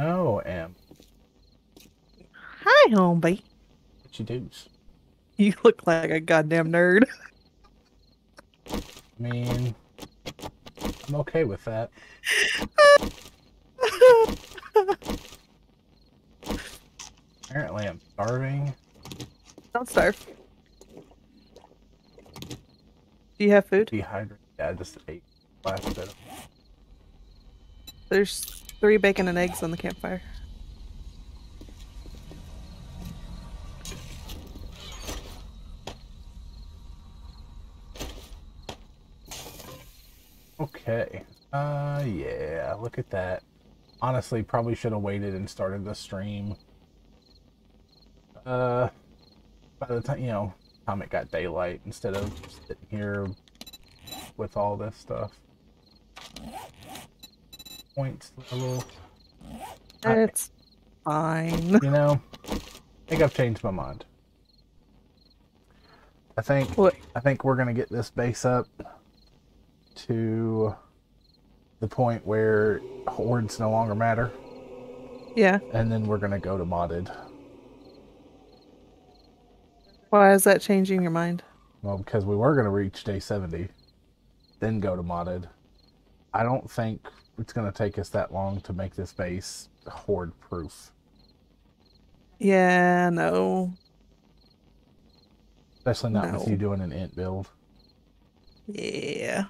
Oh, Am. Hi, homie. What you do? You look like a goddamn nerd. I mean, I'm okay with that. Apparently, I'm starving. Don't starve. Do you have food? Dehydrated. Yeah, I just ate last bit. There's three bacon and eggs on the campfire. Okay. Uh, yeah, look at that. Honestly, probably should have waited and started the stream. Uh, by the time, you know, time it got daylight instead of sitting here with all this stuff. Points level. I- It's fine. You know, I think I've changed my mind. I think What? I think we're gonna get this base up to the point where hordes no longer matter, Yeah. and then we're gonna go to modded. Why is that changing your mind? Well, because we were gonna reach day seventy, then go to modded. I don't think it's gonna take us that long to make this base horde proof, Yeah, no. especially not with you doing an int build. Yeah.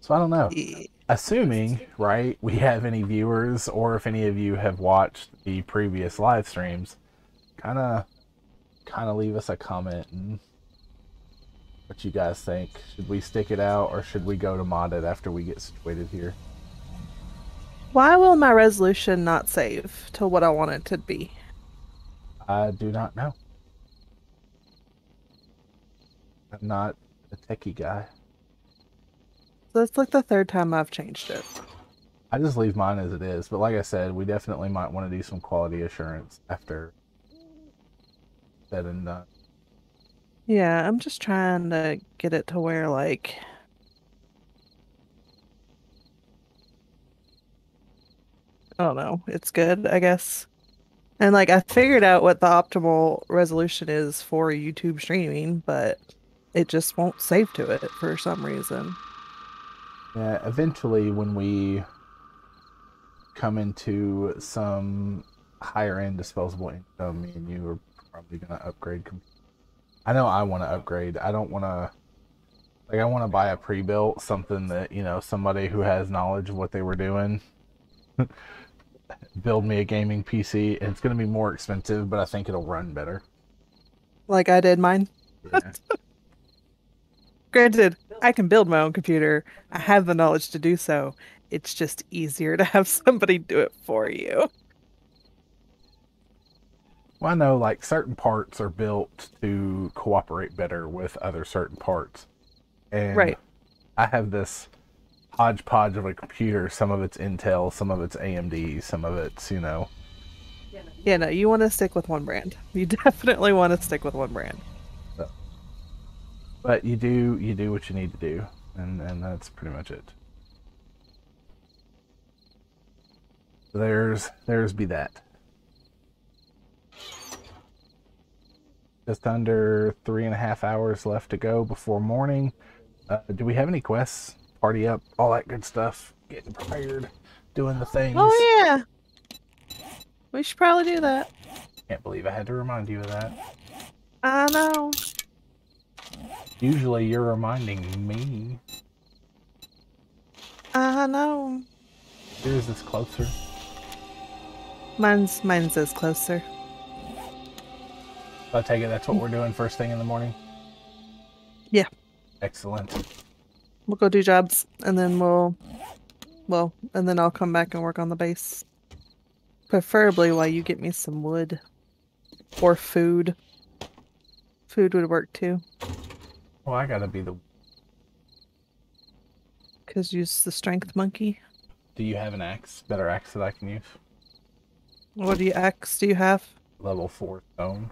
So I don't know. yeah. assuming right we have any viewers or if any of you have watched the previous live streams kind of kind of leave us a comment and what you guys think. Should we stick it out or should we go to modded after we get situated here? Why will my resolution not save to what I want it to be? i do not know. I'm not a techie guy. So That's like the third time I've changed it. i just leave mine as it is but like i said we definitely might want to do some quality assurance after said and done Yeah, I'm just trying to get it to where like I don't know, it's good, I guess. And like I figured out what the optimal resolution is for YouTube streaming, but it just won't save to it for some reason. Yeah, eventually when we come into some higher end disposable income, me and you are probably gonna upgrade. com- I know I want to upgrade. I don't want to. Like I want to buy a pre-built something that you know somebody who has knowledge of what they were doing. build me a gaming PC. and It's gonna be more expensive, but I think it'll run better. Like I did mine. Yeah. Granted, I can build my own computer. I have the knowledge to do so. It's just easier to have somebody do it for you. Well, I know like certain parts are built to cooperate better with other certain parts. And Right. I have this hodgepodge of a computer. Some of it's Intel, some of it's AMD, some of it's, you know. Yeah, no, you want to stick with one brand. You definitely want to stick with one brand. But you do you do what you need to do. And and that's pretty much it. There's there's be that. Just under three and a half hours left to go before morning. Uh, do we have any quests? Party up, all that good stuff. Getting prepared, doing the things. Oh yeah. We should probably do that. Can't believe I had to remind you of that. I know. Usually you're reminding me. I know. Yours is closer. Mine's mine's is closer. So I take it that's what we're doing first thing in the morning? Yeah. Excellent. We'll go do jobs and then we'll well, and then I'll come back and work on the base. Preferably while you get me some wood or food. Food would work too, Well, I gotta be the. because use the strength monkey. Do you have an axe? Better axe that I can use? What do you axe do you have? Level 4 stone.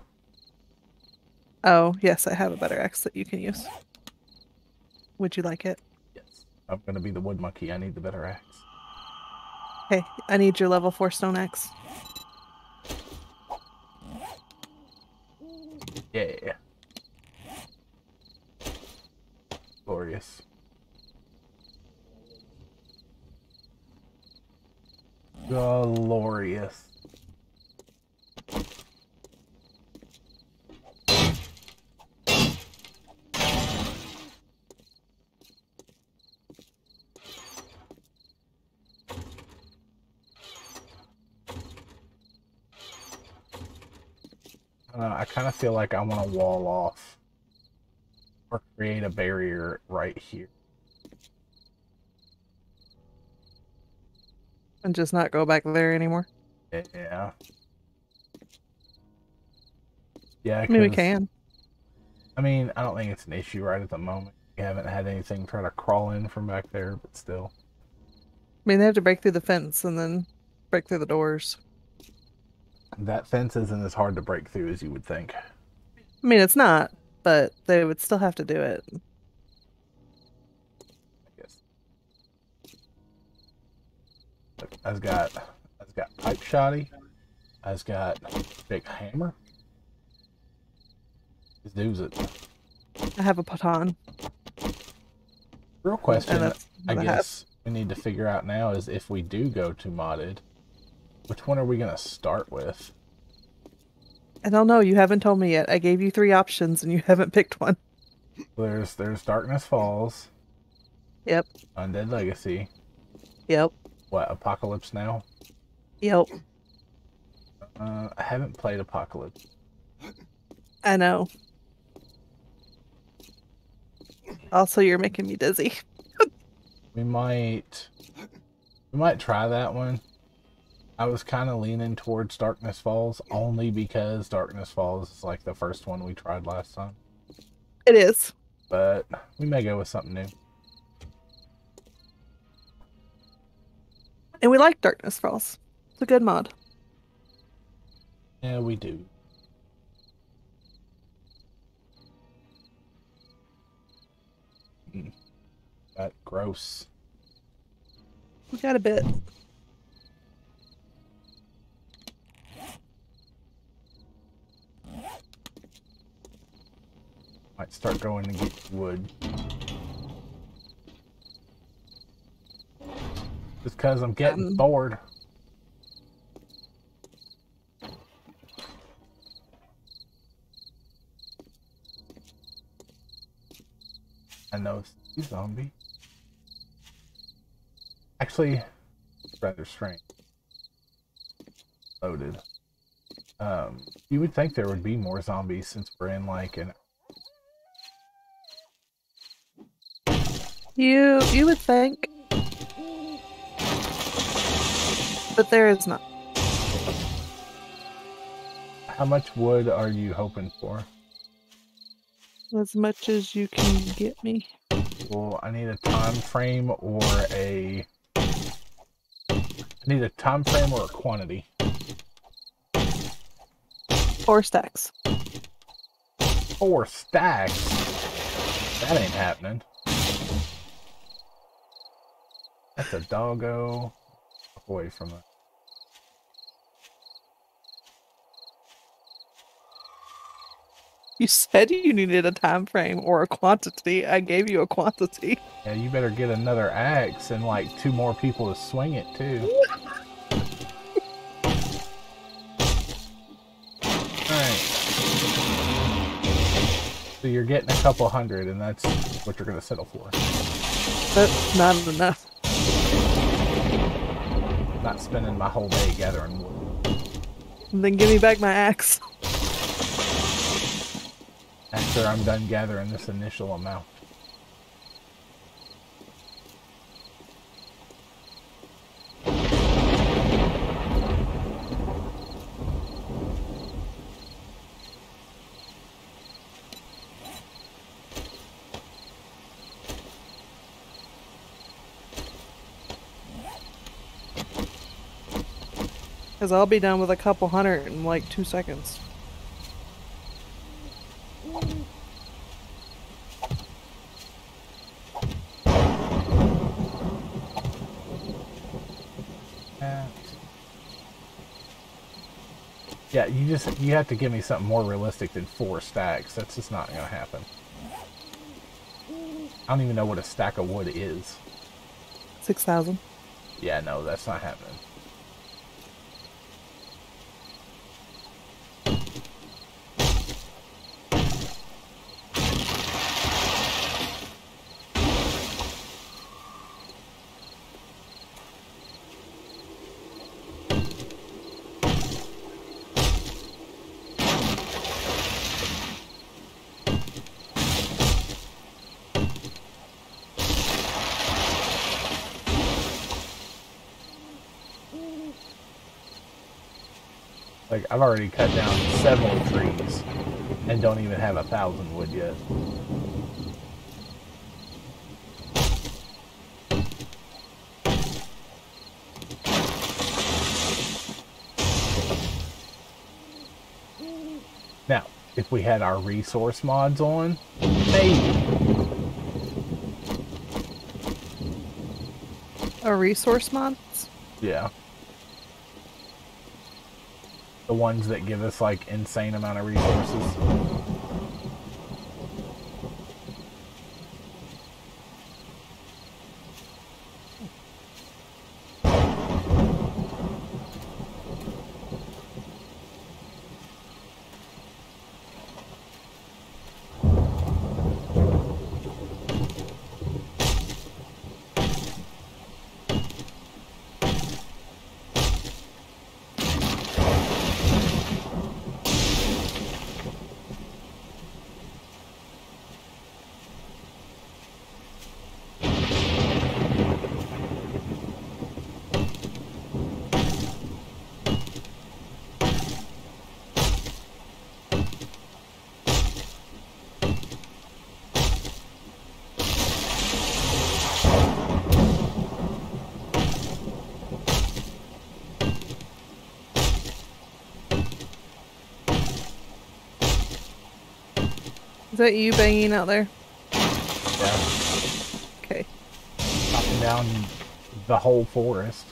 Oh, yes, I have a better axe that you can use. Would you like it? Yes. I'm gonna be the wood monkey. I need the better axe. Okay, I need your level four stone axe. Yeah. Glorious. Glorious. Uh, I, I kind of feel like I want to wall off or create a barrier right here. And just not go back there anymore. Yeah. Yeah. I mean, we can. I mean, I don't think it's an issue right at the moment. We haven't had anything try to crawl in from back there, but still. I mean, they have to break through the fence and then break through the doors. That fence isn't as hard to break through as you would think. I mean, it's not, but they would still have to do it. I guess. Look, I've got, I've got pipe shoddy. I've got big hammer. Just does it. I have a baton. Real question, I have. guess we need to figure out now is if we do go to modded, which one are we gonna start with? I don't know. You haven't told me yet. I gave you three options and you haven't picked one. There's there's Darkness Falls, Yep. Undead Legacy, Yep. what Apocalypse Now? Yep. Uh, I haven't played Apocalypse. I know. Also, you're making me dizzy. We might we might try that one. I was kind of leaning towards Darkness Falls only because Darkness Falls is like the first one we tried last time. It is. But we may go with something new. And we like Darkness Falls. It's a good mod. Yeah, we do. Mm. That gross. We got a bit. Might start going to get wood. Just because I'm getting Um, bored. I know it's a zombie. Actually, rather strange. Loaded. Um, you would think there would be more zombies since we're in like an You you would think. But there is not. How much wood are you hoping for? As much as you can get me. Well, I need a time frame or a. I need a time frame or a quantity. Four stacks. Four stacks. That ain't happening. That's a doggo. Away from it. You said you needed a time frame or a quantity. I gave you a quantity. Yeah, you better get another axe and like two more people to swing it too. Alright. So you're getting a couple hundred and that's what you're gonna settle for. That's not enough. Not spending my whole day gathering wood. Then give me back my axe. After I'm done gathering this initial amount. Because I'll be done with a couple hundred in like two seconds. Yeah, you just, you have to give me something more realistic than four stacks. That's just not going to happen. I don't even know what a stack of wood is. 6,000. Yeah, no, that's not happening. I've already cut down several trees and don't even have a thousand wood yet. Now, if we had our resource mods on, maybe. A resource mods? Yeah. The ones that give us like insane amount of resources. Is that you banging out there? Yeah. Okay. Chopping down the whole forest.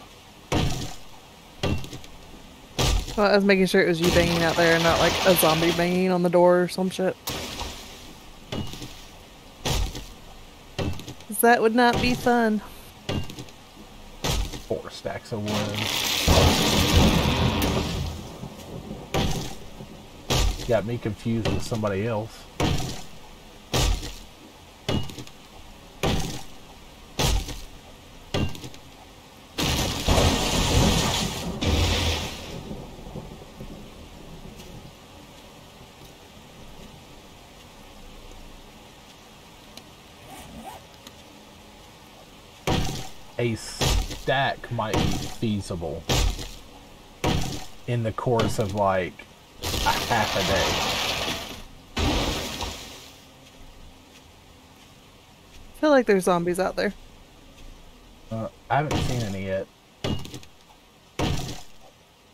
Well, I was making sure it was you banging out there and not like a zombie banging on the door or some shit. 'Cause that would not be fun. Four stacks of wood. Got me confused with somebody else. a stack might be feasible in the course of like a half a day. I feel like there's zombies out there. Uh, I haven't seen any yet.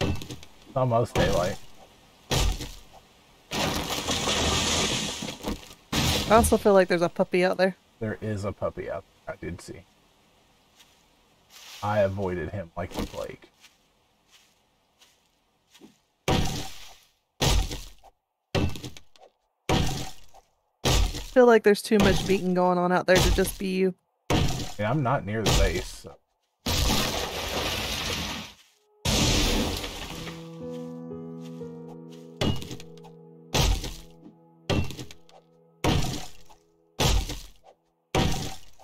It's almost daylight. I also feel like there's a puppy out there. There is a puppy out there, I did see. I avoided him like the plague. I feel like there's too much beating going on out there to just be you. Yeah, I'm not near the base. So.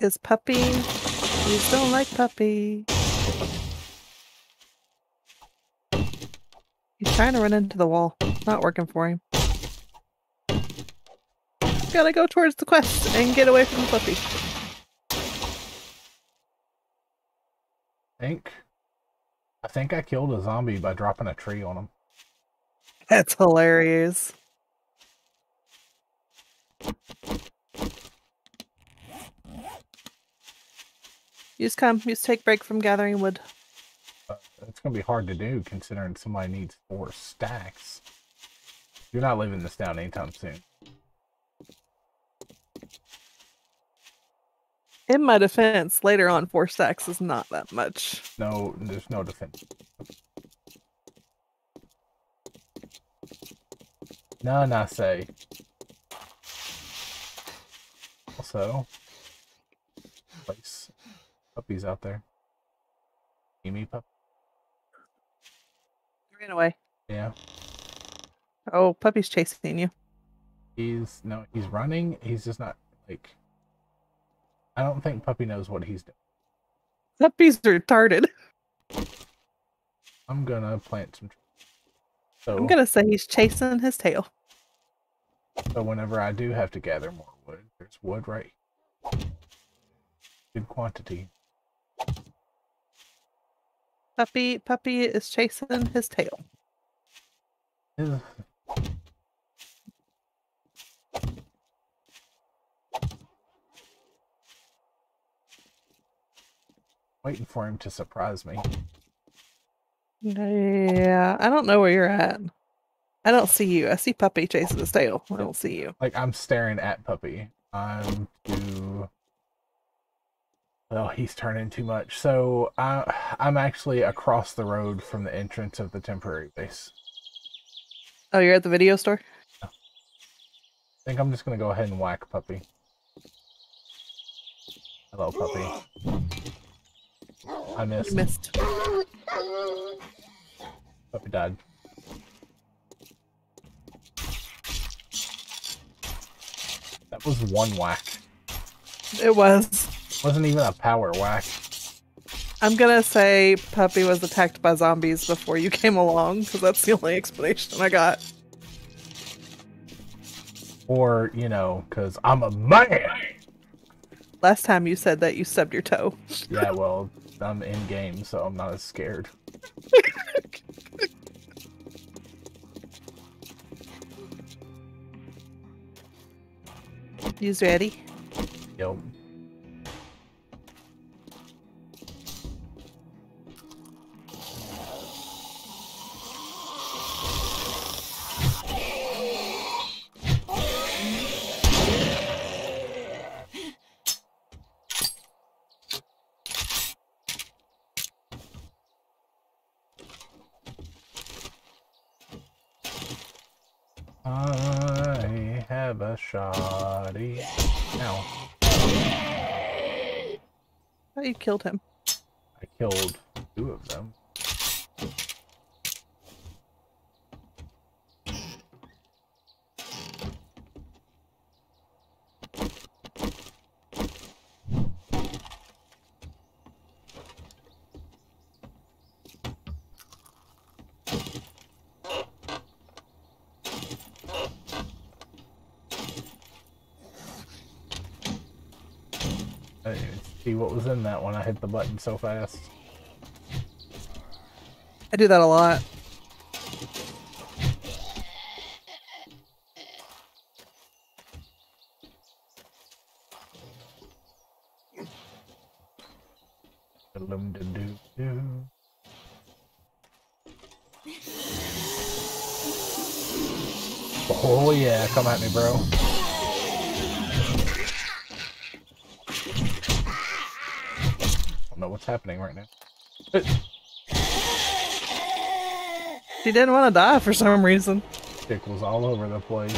Is puppy? Please don't like puppy. He's trying to run into the wall. Not working for him. Gotta go towards the quest and get away from the puppy. I think I think I killed a zombie by dropping a tree on him. That's hilarious. Use come. Use take break from gathering wood. It's gonna be hard to do considering somebody needs four stacks. You're not leaving this down anytime soon. In my defense, later on, four stacks is not that much. No, there's no defense. None, I say. Also, place puppies out there. Me, pup? Ran away. Yeah. Oh, puppy's chasing you. He's no, he's running. He's just not like. I don't think puppy knows what he's doing. Puppy's retarded. I'm gonna plant some. trees. So, I'm gonna say he's chasing his tail. so whenever I do have to gather more wood, there's wood right. here. Good quantity. Puppy, puppy is chasing his tail. Ugh. Waiting for him to surprise me. Yeah, I don't know where you're at. I don't see you. I see puppy chasing his tail. I don't see you. Like I'm staring at puppy. I'm too. Oh, he's turning too much. So I, I'm actually across the road from the entrance of the temporary base. Oh, you're at the video store? I think I'm just gonna go ahead and whack puppy. Hello, puppy. I missed. You missed. missed. Puppy died. That was one whack. It was. Wasn't even a power whack. I'm gonna say puppy was attacked by zombies before you came along, because that's the only explanation I got. Or, you know, because I'm a man. Last time you said that you stubbed your toe. Yeah, well, I'm in game, so I'm not as scared. You's ready? Yo. Oh, you killed him. I killed two of them. I didn't even see what was in that when I hit the button so fast. I do that a lot. Dum dum doo doo. Oh yeah, come at me, bro. don't know what's happening right now. She didn't want to die for some reason. Tickles all over the place.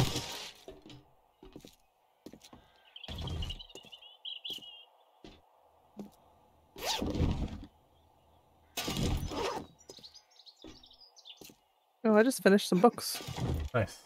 Oh, I just finished some books. Nice.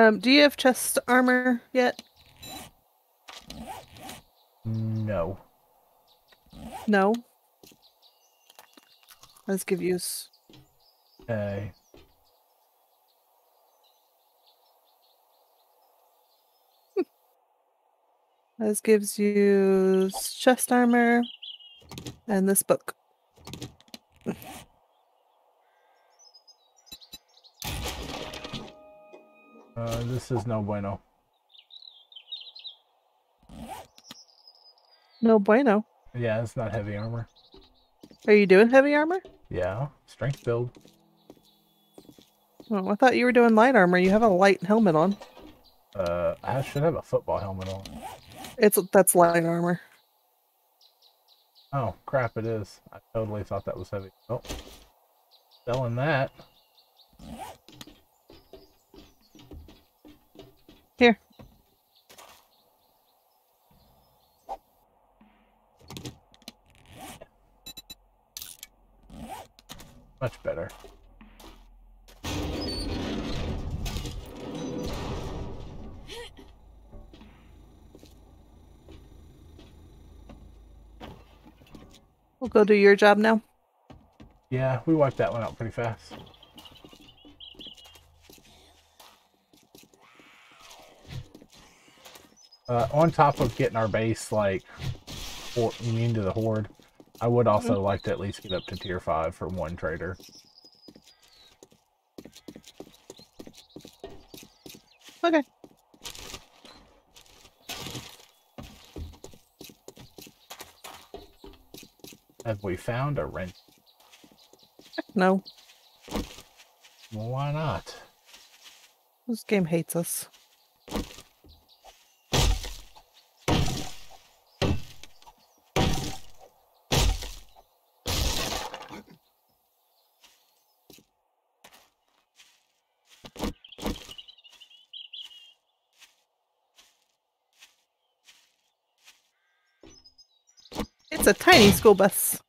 Um, do you have chest armor yet? No. No. Let's give you. s- Okay. This gives you chest armor and this book. Uh, this is no bueno. No bueno. Yeah, it's not heavy armor. Are you doing heavy armor? Yeah, strength build. Oh, I thought you were doing light armor. You have a light helmet on. Uh, I should have a football helmet on. It's that's light armor. Oh crap! It is. I totally thought that was heavy. Oh, selling that. Here. Much better. We'll go do your job now. Yeah, we wiped that one out pretty fast. Uh, on top of getting our base like for, immune to the horde, I would also like to at least get up to tier five for one trader. Okay. Have we found a wrench? No, Well, why not? this game hates us. A tiny school bus.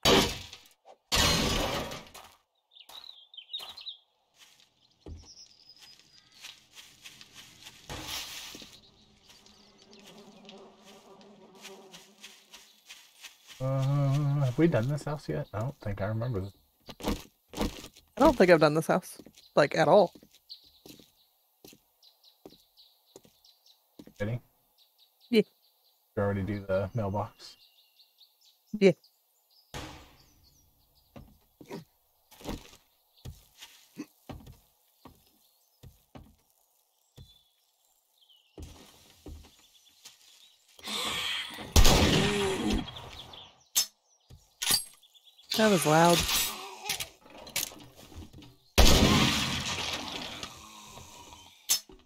Uh, have we done this house yet? I don't think I remember this. I don't think I've done this house, like at all. Ready? Yeah. You already do the mailbox. Yeah. That was loud.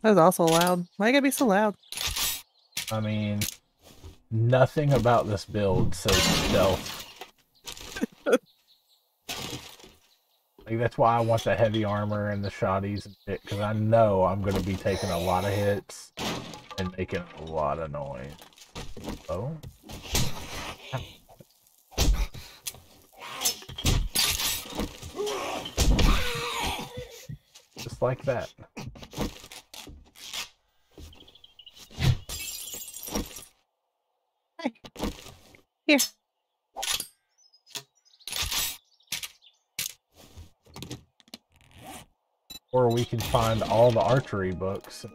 That was also loud. Why you gotta be so loud? I mean, nothing about this build says stealth. like that's why I want the heavy armor and the shotties and shit, because I know I'm gonna be taking a lot of hits and making a lot of noise. Oh. Just like that. Here. Or we can find all the archery books.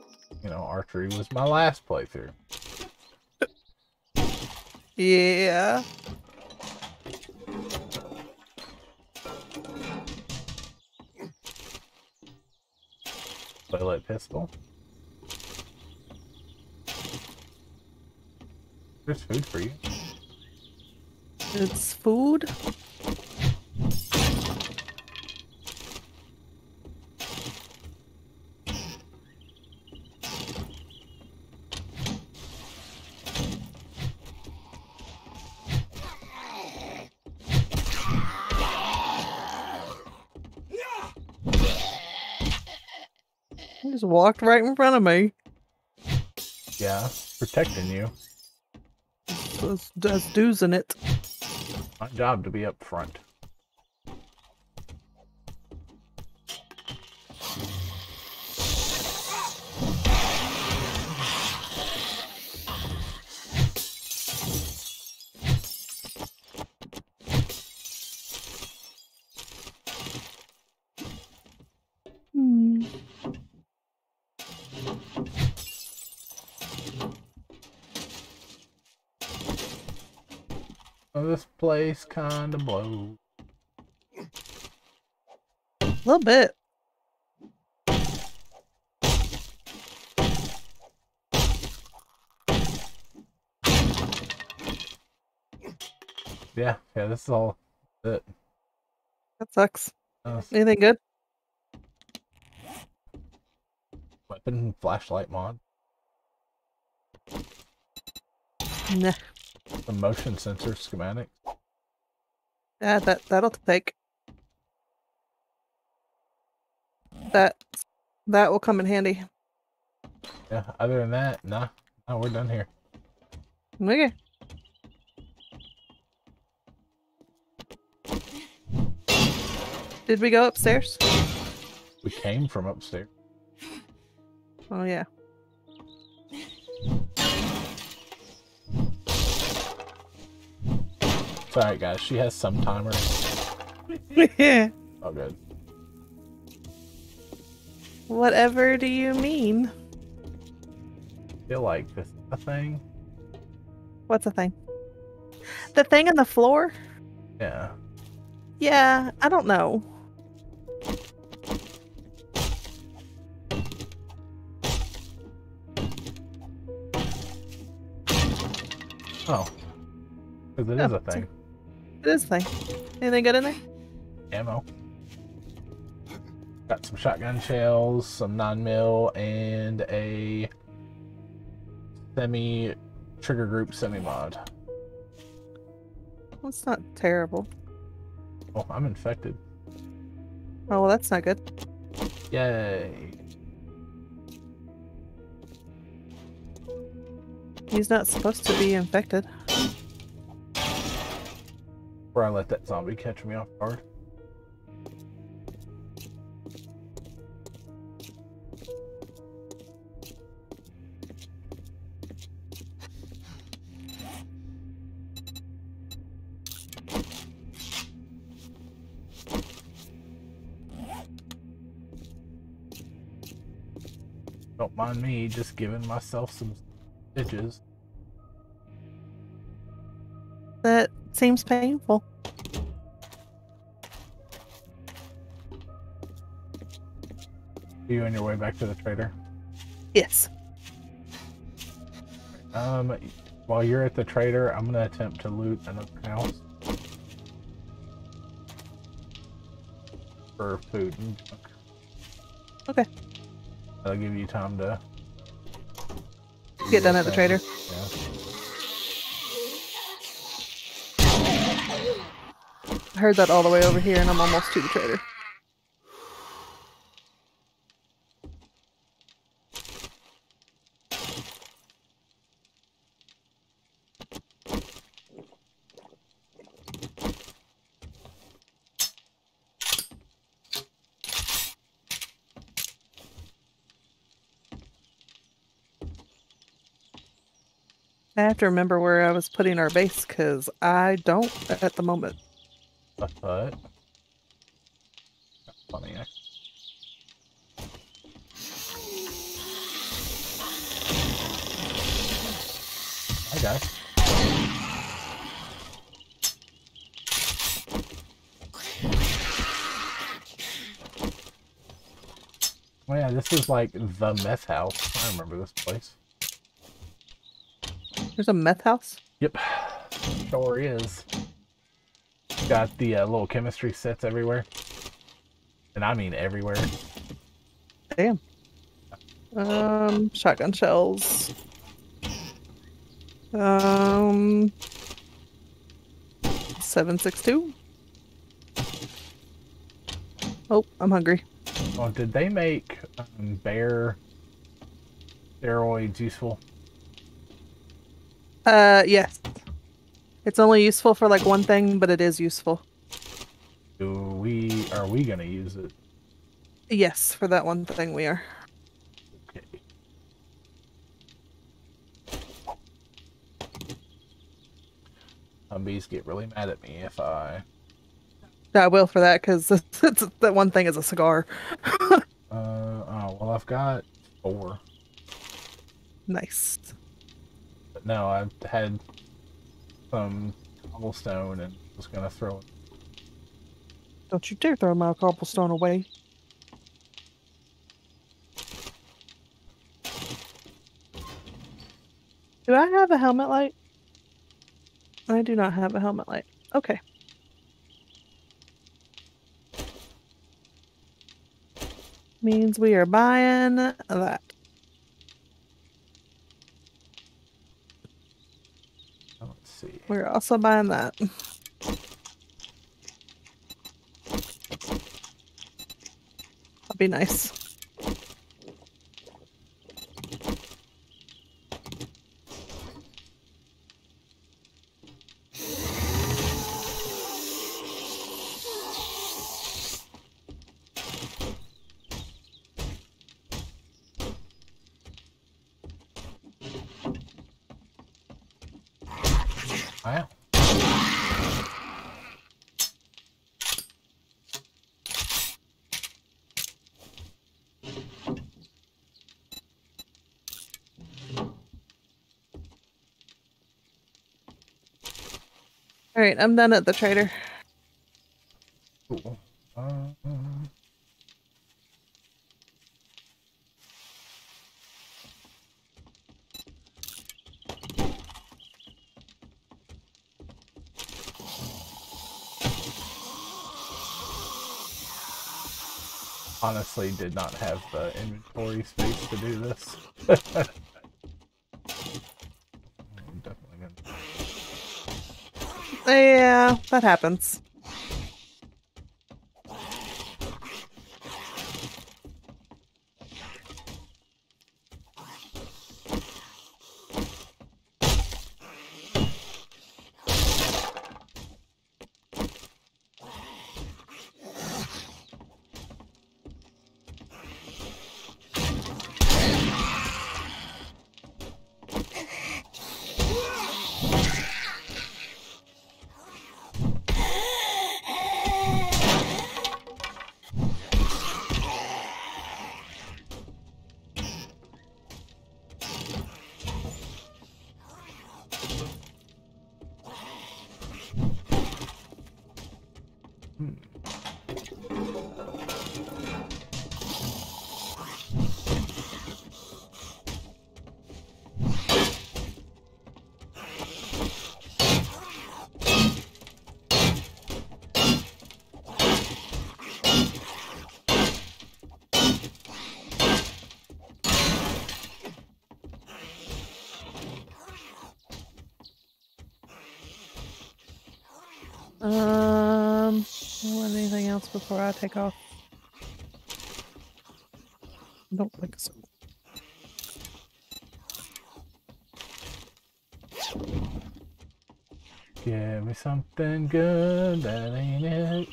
You know, archery was my last playthrough. Yeah. Toilet pistol. There's food for you. It's food. He just walked right in front of me. Yeah, protecting you. That's, that's doozing it. My job to be up front. This place kinda blows. A little bit. Yeah, yeah, this is all it. That sucks. Uh, Anything good? weapon flashlight mod. Nah. The motion sensor schematic. Yeah, that that'll take. That that will come in handy. Yeah. Other than that, nah. No, we're done here. Okay. Did we go upstairs? We came from upstairs. Oh yeah. It's alright, guys. She has some timer. Oh, good. Whatever do you mean? feel like this is a thing. What's the thing? The thing on the floor? Yeah. Yeah, I don't know. Oh. Because it is oh, it's a- thing. It is thing. Anything good in there? Ammo. Got some shotgun shells, some 9 mil, and a semi trigger group semi mod. That's not terrible. Oh, I'm infected. Oh well, that's not good. Yay. He's not supposed to be infected. Before I let that zombie catch me off guard. Don't mind me just giving myself some stitches. That seems painful. Are you on your way back to the trader? Yes. Um, while you're at the trader, I'm gonna attempt to loot another house for food and junk. Okay. That'll give you time to Get done at the trader. Yeah. I heard that all the way over here, and I'm almost to the trader. I have to remember where I was putting our base because I don't at the moment. But, but that's funny. eh? Hi guys. Oh yeah, this is like the meth house. I remember this place. There's a meth house. Yep, sure is. Got the uh, little chemistry sets everywhere, and I mean everywhere. Damn. Um, shotgun shells. Um, seven six two. Oh, I'm hungry. Oh, did they make um, bear steroids useful? Uh, yes. It's only useful for like one thing, but it is useful. Do we are we gonna use it? Yes, for that one thing we are. Okay. Zombies get really mad at me if I. I will for that because that one thing is a cigar. Uh, oh well, I've got four, Nice. but no, I've had some cobblestone and was gonna throw it. Don't you dare throw my cobblestone away. Do I have a helmet light? I do not have a helmet light. Okay. Means we are buying that. Let's see. We're also buying that. That'd be nice. All right, I'm done at the trader. Honestly did not have the inventory space to do this. I'm definitely gonna Yeah, that happens. Before I take off? I Don't think so. Give me something good that ain't it.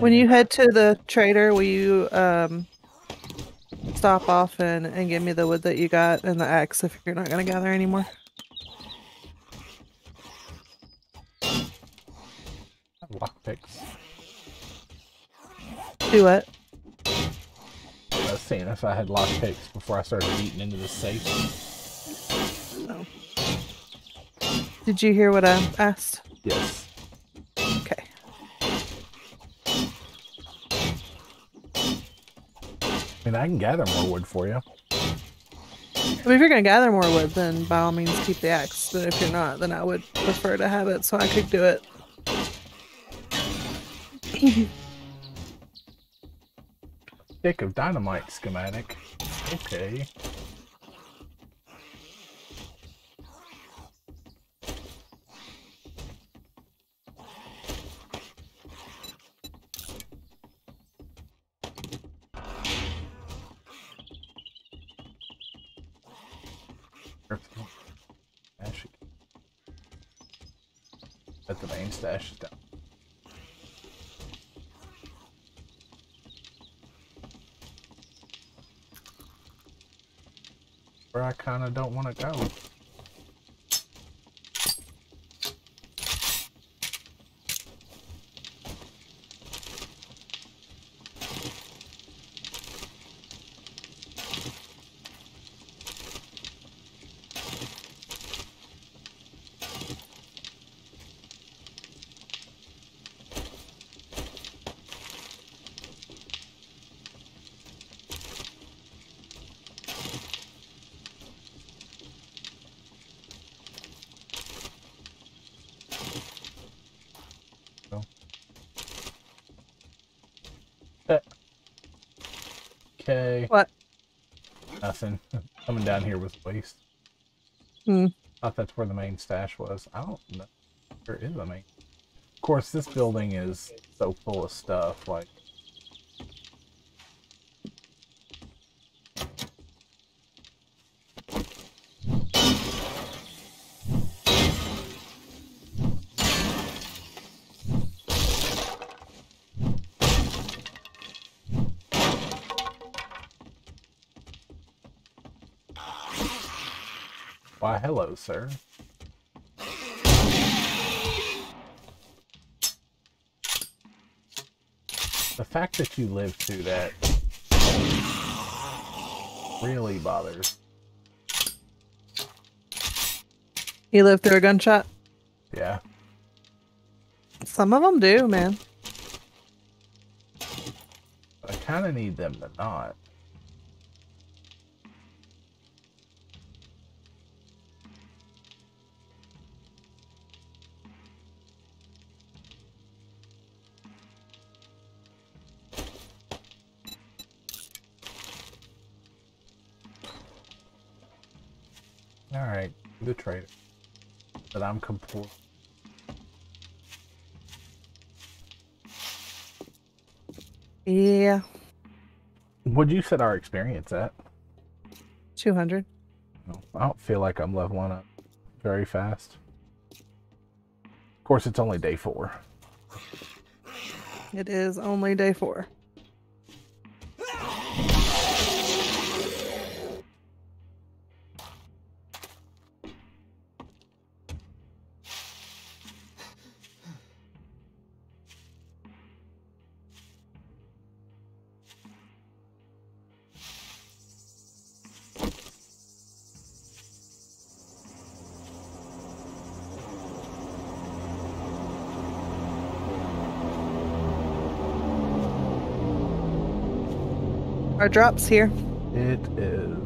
When you head to the trader, will you um stop off and, and give me the wood that you got and the axe if you're not gonna gather anymore? Do what? I was seeing if I had lockpicks before I started eating into the safe. Did you hear what I asked? Yes. Okay. I mean, I can gather more wood for you. I mean, if you're gonna gather more wood, then by all means keep the axe. But if you're not, then I would prefer to have it so I could do it. Stick of dynamite schematic. Okay. Stash it. But the main stash is down. Where I kind of don't Nothing. Coming down here was waste. Hmm. Thought that's where the main stash was. I don't know. There is a main. Of course, this building is so full of stuff. Like, why, hello, sir. The fact that you lived through that really bothers. You lived through a gunshot? Yeah. Some of them do, man. I kind of need them to not. Alright, the trader. But I'm complete. Yeah. What'd you set our experience at? 200. No, I don't feel like I'm leveling up very fast. Of course, it's only day four. It is only day four. Our drop's here. It is.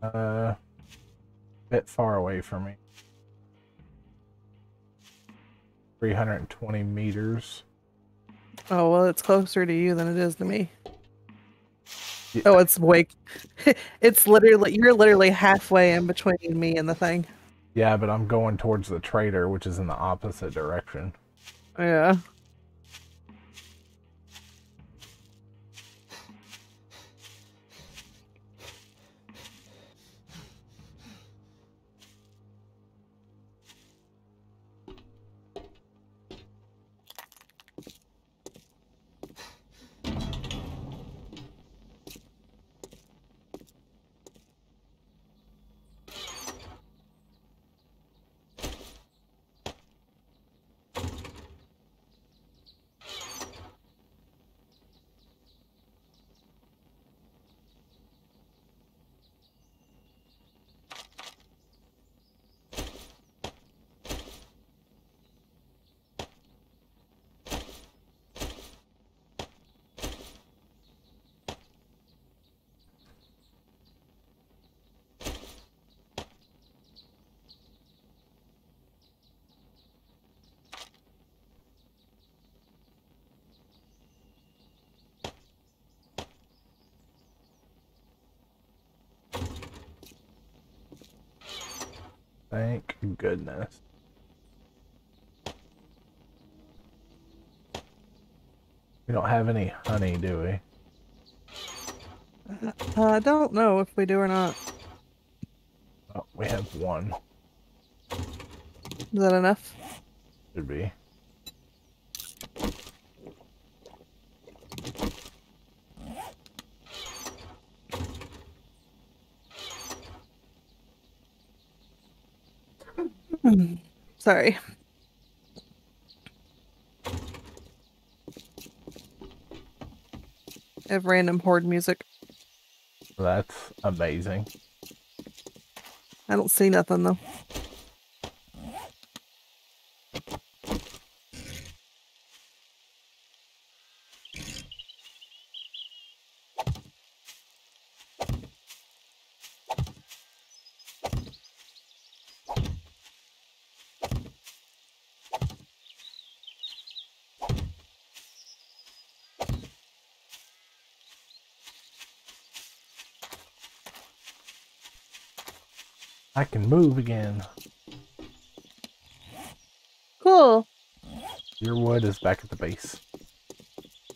Uh, bit far away from me. 320 meters. Oh, well, it's closer to you than it is to me. Yeah. Oh, it's way. it's literally, you're literally halfway in between me and the thing. Yeah, but I'm going towards the trader, which is in the opposite direction. Yeah. Goodness. We don't have any honey, do we? Uh, I don't know if we do or not. Oh, we have one. Is that enough? Should be. Sorry. I have random horde music. That's amazing. I don't see nothing though. Move again. Cool. Your wood is back at the base.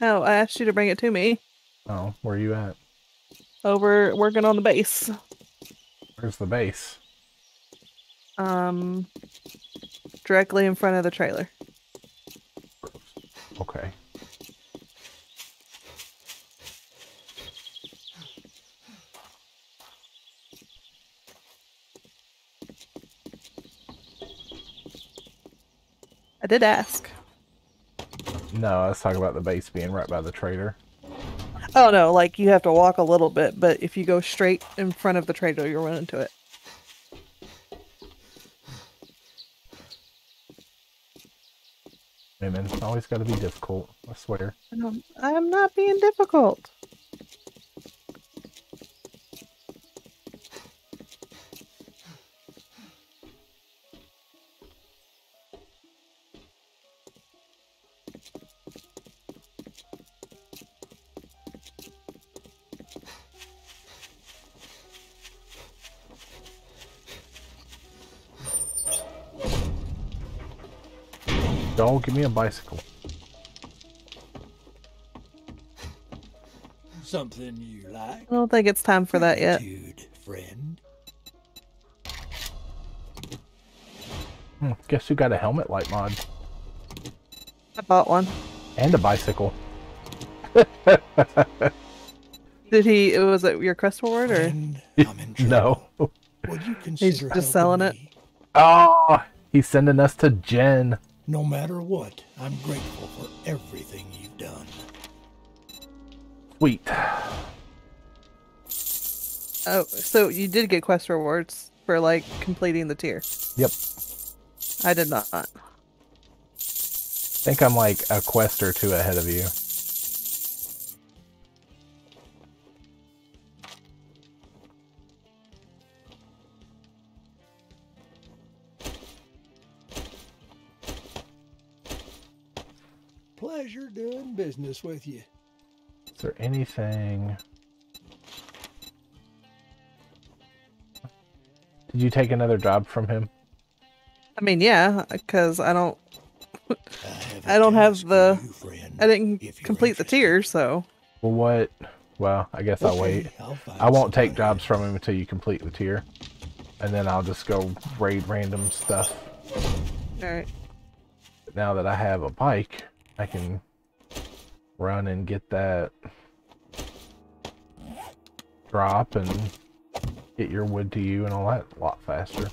Oh, I asked you to bring it to me. Oh, where are you at? Over working on the base. Where's the base? Um, directly in front of the trailer. Okay. I did ask. No, I was talking about the base being right by the trader. Oh no, like you have to walk a little bit, but if you go straight in front of the trader, you'll run into it. Women, it's always got to be difficult. I swear. I I'm not being difficult. Give me a bicycle. Something you like? I don't think it's time for that yet. Dude, friend. Hmm, guess who got a helmet light mod I bought one. and a bicycle? Did he? Was it your quest reward or? I'm in. No. Would you consider just selling helping it? Oh, he's sending us to Jen. No matter what, I'm grateful for everything you've done. Sweet. Oh, so you did get quest rewards for like completing the tier. Yep. I did not. I think I'm like a quest or two ahead of you. Business with you. Is there anything? Did you take another job from him? I mean, yeah, because I don't. I, have I a don't have the- you, friend. I didn't If you're complete the tier, so Well, what? Well, I guess I'll wait. I'll I will not take somebody jobs from him until you complete the tier. And then I'll just go raid random stuff. all right. Now that I have a bike, I can run and get that drop and get your wood to you and all that a lot faster.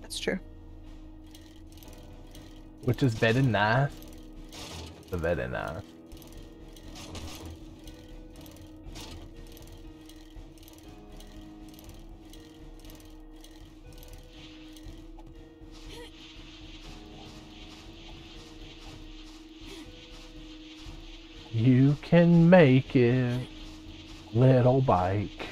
That's true. Which is very nice. Very nice. You can make it, little bike.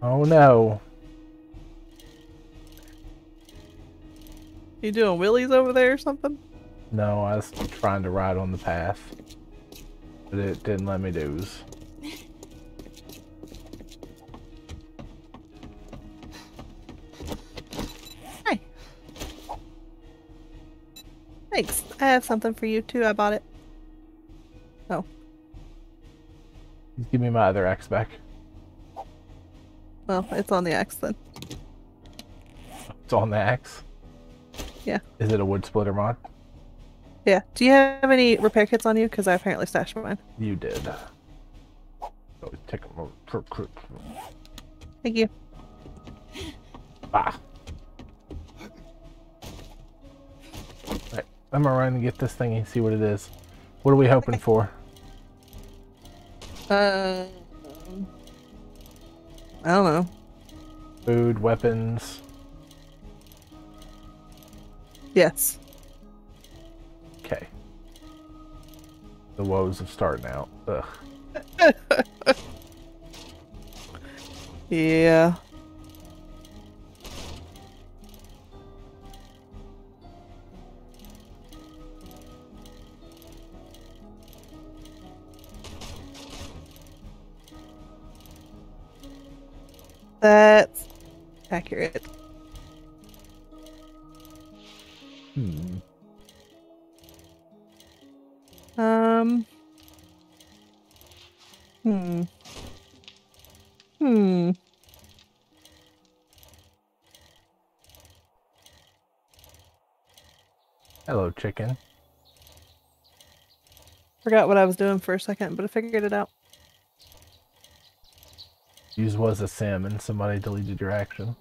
Oh no. You doing wheelies over there or something? No, I was trying to ride on the path. But it didn't let me do's. Hi. Thanks. I have something for you too. I bought it. Oh, Just give me my other axe back. well, it's on the X then. It's on the axe. Yeah. Is it a wood splitter mod? Yeah. Do you have any repair kits on you? Because I apparently stashed mine. You did. So take them over. Thank you. Ah. Right. I'm gonna run and get this thing and see what it is. What are we hoping for? Uh, I don't know. Food, weapons. Yes. Okay. The woes of starting out. Ugh. Yeah. That's accurate. Chicken. Forgot what I was doing for a second, but I figured it out. Use was a sim and somebody deleted your action.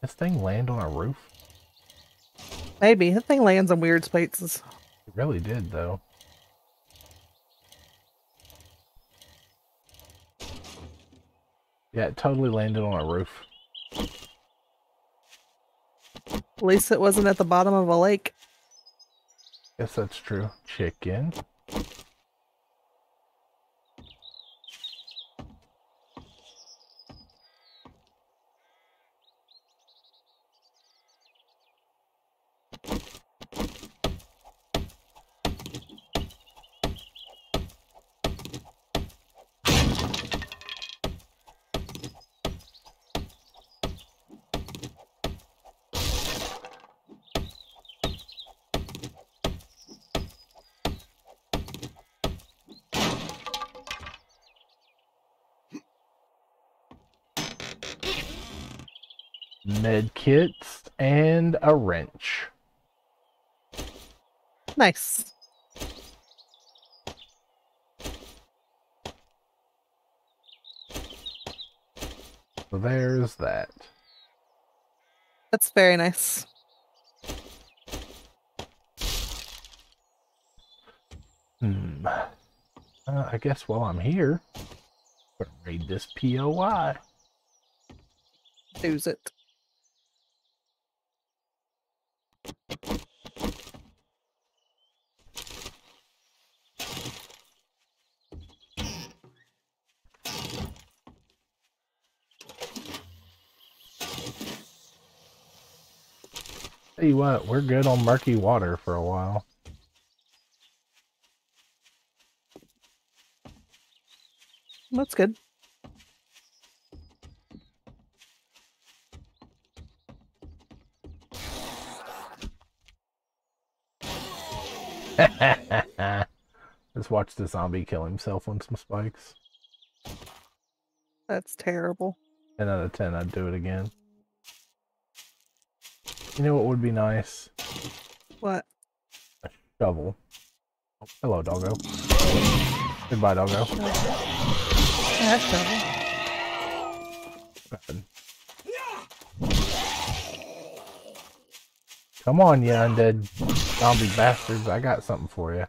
This thing land on a roof? Maybe. This thing lands on weird places. It really did, though. Yeah, it totally landed on a roof. At least it wasn't at the bottom of a lake. Guess that's true. Chicken. Kits and a wrench. Nice. There's that. That's very nice. Hmm. Uh, I guess while I'm here, better read this POI. Use it. Tell you what, we're good on murky water for a while. That's good. Let's watch the zombie kill himself on some spikes. That's terrible. 10 out of 10, I'd do it again. You know what would be nice? What? A shovel. Oh, hello, doggo. Goodbye, doggo. That shovel. Come on, you undead zombie bastards. I got something for you.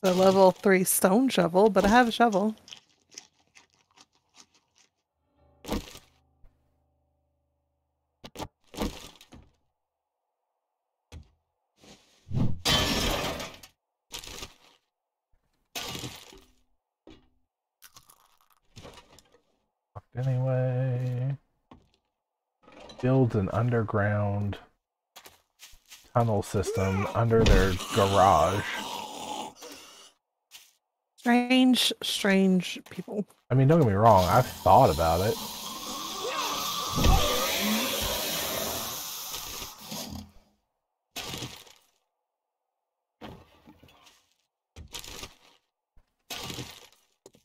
It's a level three stone shovel, but I have a shovel. An underground tunnel system under their garage. Strange, strange people. I mean, don't get me wrong, I've thought about it.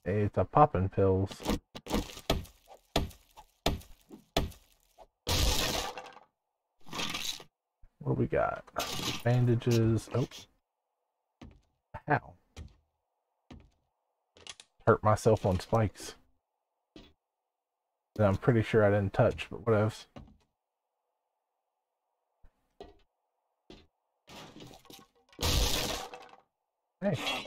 It's a poppin' pills. What do we got? Bandages. Oh. How? Hurt myself on spikes. That I'm pretty sure I didn't touch, but what else? Hey.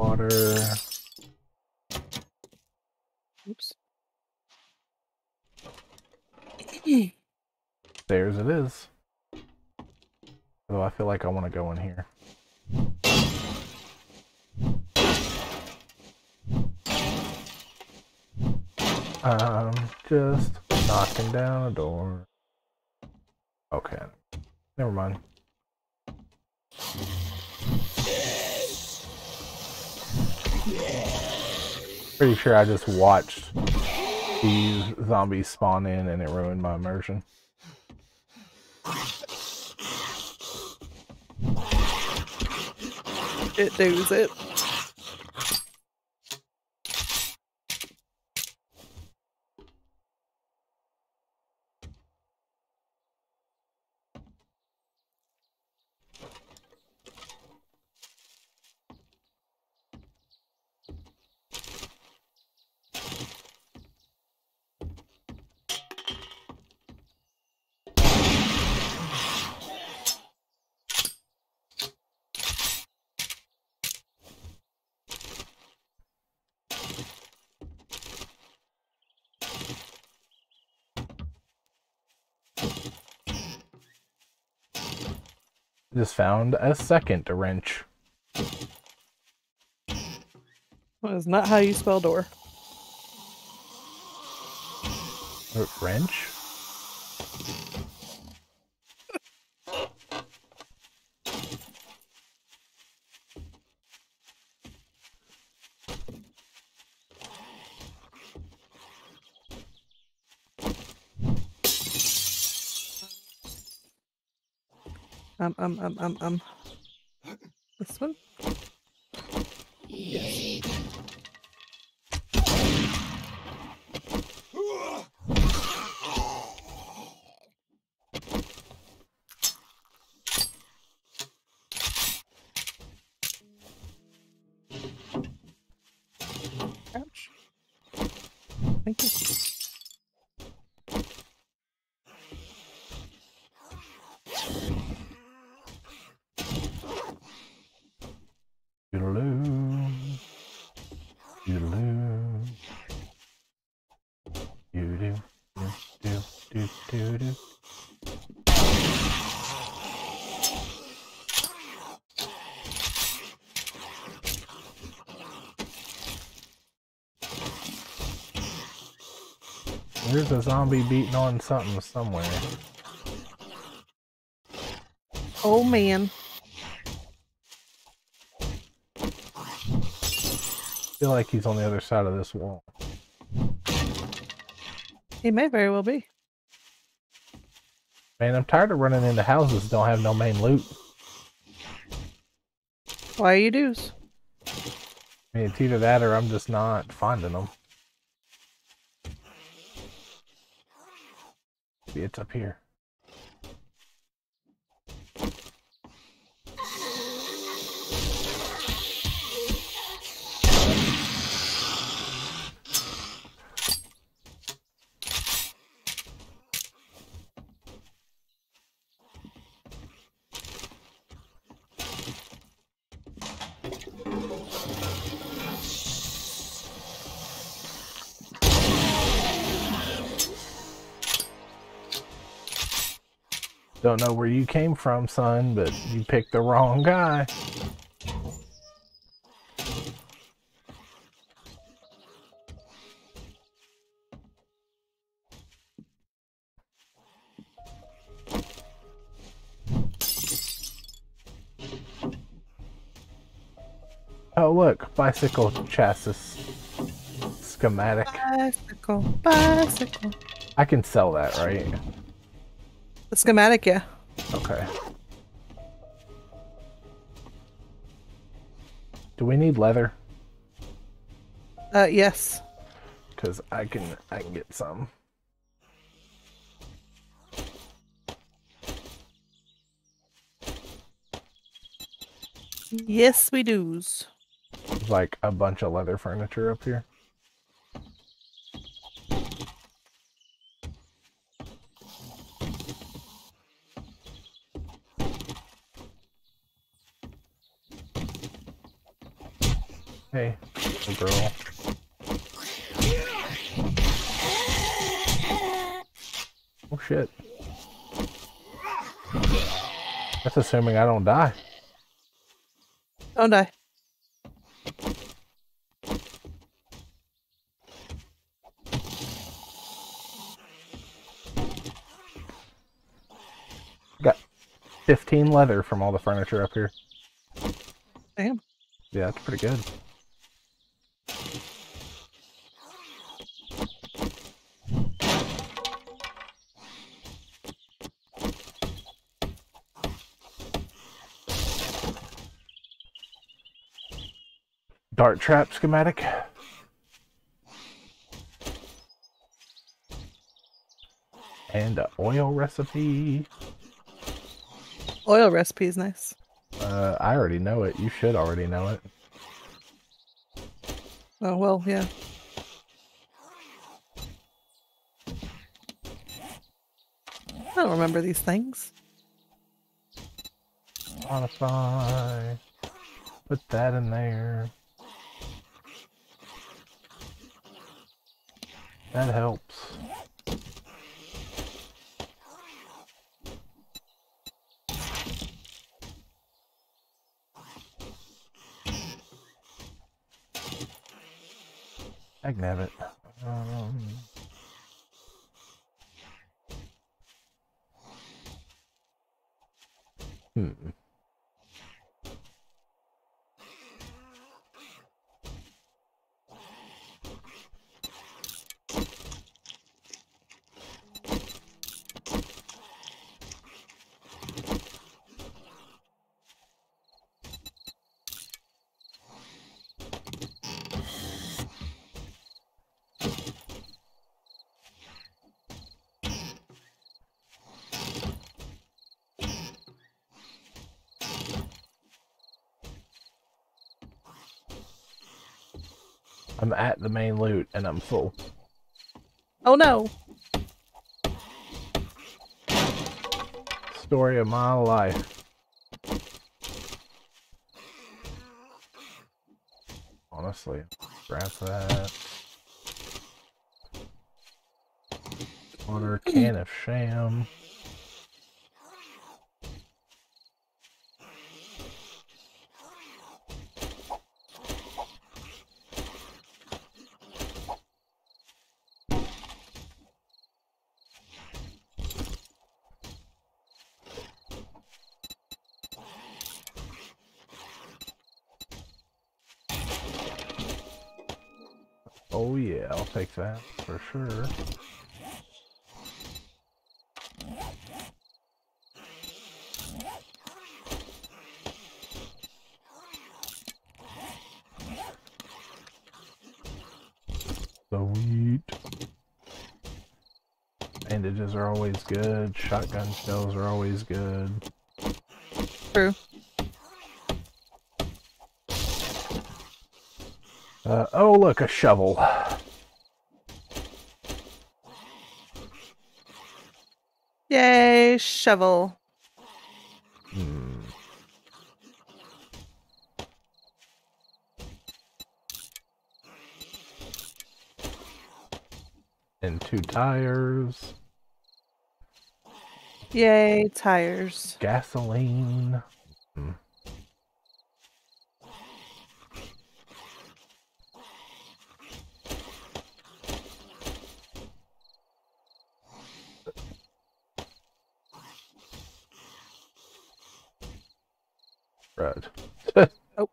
water. Oops. There's it is. Although I feel like I want to go in here. I'm just knocking down a door. Okay. Never mind. Pretty sure I just watched these zombies spawn in and it ruined my immersion. It does it. Just found a second wrench. That is not how you spell door. A wrench? Um, um, um, um, um. This one? Yes. Ouch. Thank you. Doodaloo. Doodaloo. Doo-doo. Doo, doo, doo, doo. There's a zombie beating on something somewhere. Oh man. feel like he's on the other side of this wall. He may very well be. Man, I'm tired of running into houses that don't have no main loot. Why you do's? I mean, it's either that or I'm just not finding them. It's up here. Don't know where you came from, son, but you picked the wrong guy. Oh, look, bicycle chassis schematic. Bicycle, bicycle. I can sell that, right? The schematic, yeah. Okay. Do we need leather? Uh, yes. Cause I can I can get some. Yes, we do's. There's like a bunch of leather furniture up here. Hey, little girl. Oh shit. That's assuming I don't die. Don't die. Got 15 leather from all the furniture up here. Damn. Yeah, that's pretty good. Dart trap schematic. And a oil recipe. Oil recipe is nice. Uh, I already know it. You should already know it. Oh well, yeah. I don't remember these things. Modify. Put that in there. That helps. I at the main loot and I'm full. Oh no! Story of my life. Honestly, grab that. Water can of sham. Oh yeah, that for sure. Sweet. Bandages are always good. Shotgun shells are always good. True. Uh, oh, look, a shovel. Yay, shovel. Hmm. And two tires. Yay, tires. Gasoline. Hmm. Right. Oh.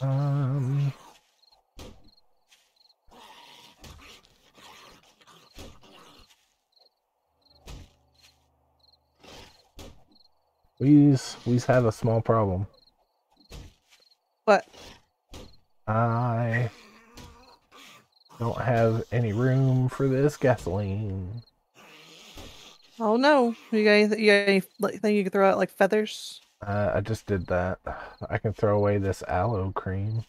Um. Have a small problem. What? I don't have any room for this gasoline. Oh no. You got anything, you got anything you can throw out like feathers? Uh, I just did that. I can throw away this aloe cream.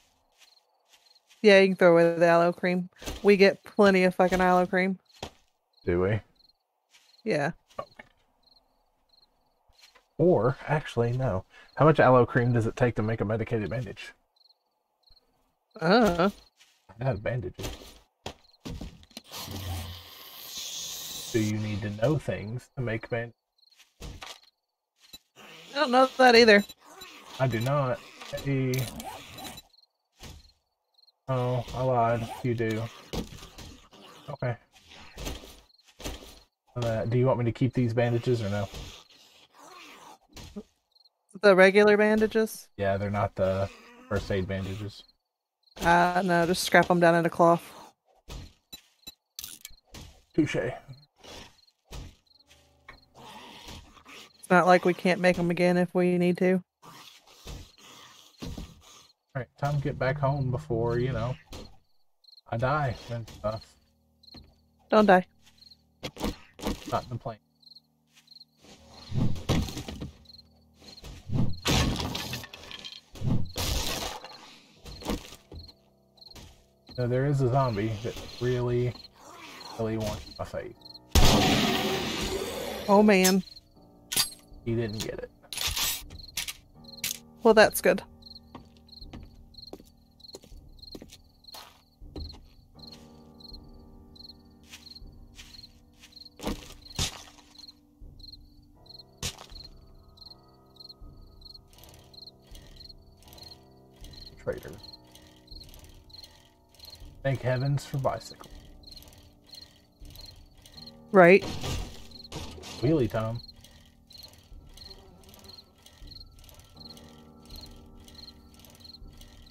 Yeah, you can throw away the aloe cream. We get plenty of fucking aloe cream. Do we? Yeah. Or actually, no. How much aloe cream does it take to make a medicated bandage? Uh, I have bandages. Do you need to know things to make band? I don't know that either. I do not. Hey. Oh, I lied. You do. Okay. Uh, do you want me to keep these bandages or no? The regular bandages? Yeah, they're not the first aid bandages. Uh, no, just scrap them down into cloth. Touche. It's not like we can't make them again if we need to. Alright, time to get back home before, you know, I die and stuff. Don't die. Not in the plane. There is a zombie that really, really wants my face. Oh man. He didn't get it. Well, that's good. Heavens for bicycle. Right. Wheelie Tom.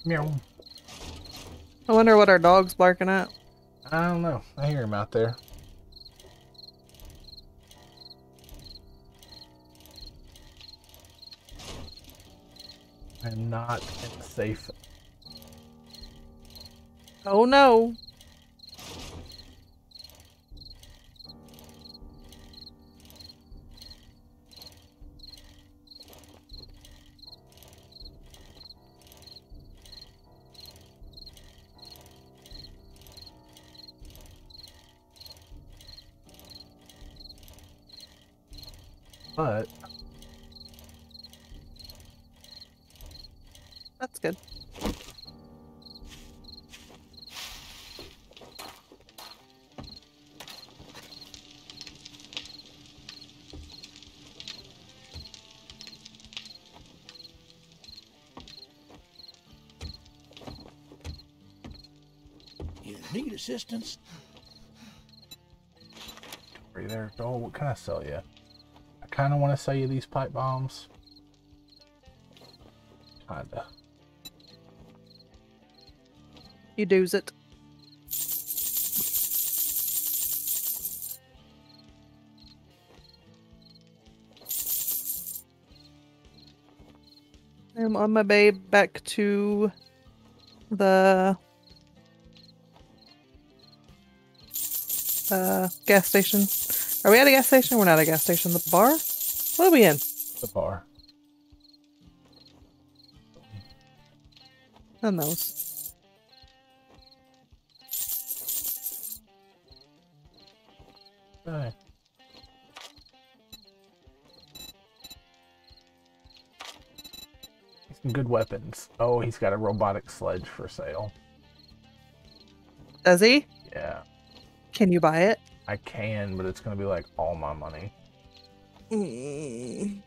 Meow. I wonder what our dog's barking at. I don't know. I hear him out there. I'm not in a safe. Oh no. Need assistance? are you there, Joel? What can I sell you? I kind of want to sell you these pipe bombs. Kinda. You do's it. I'm on my way back to the uh, gas station. Are we at a gas station? We're not at a gas station. The bar? What are we in? The bar. Who knows? Okay. Some good weapons. Oh, he's got a robotic sledge for sale. Does he? Yeah, Can you buy it? I can, but it's gonna be like all my money. Mm.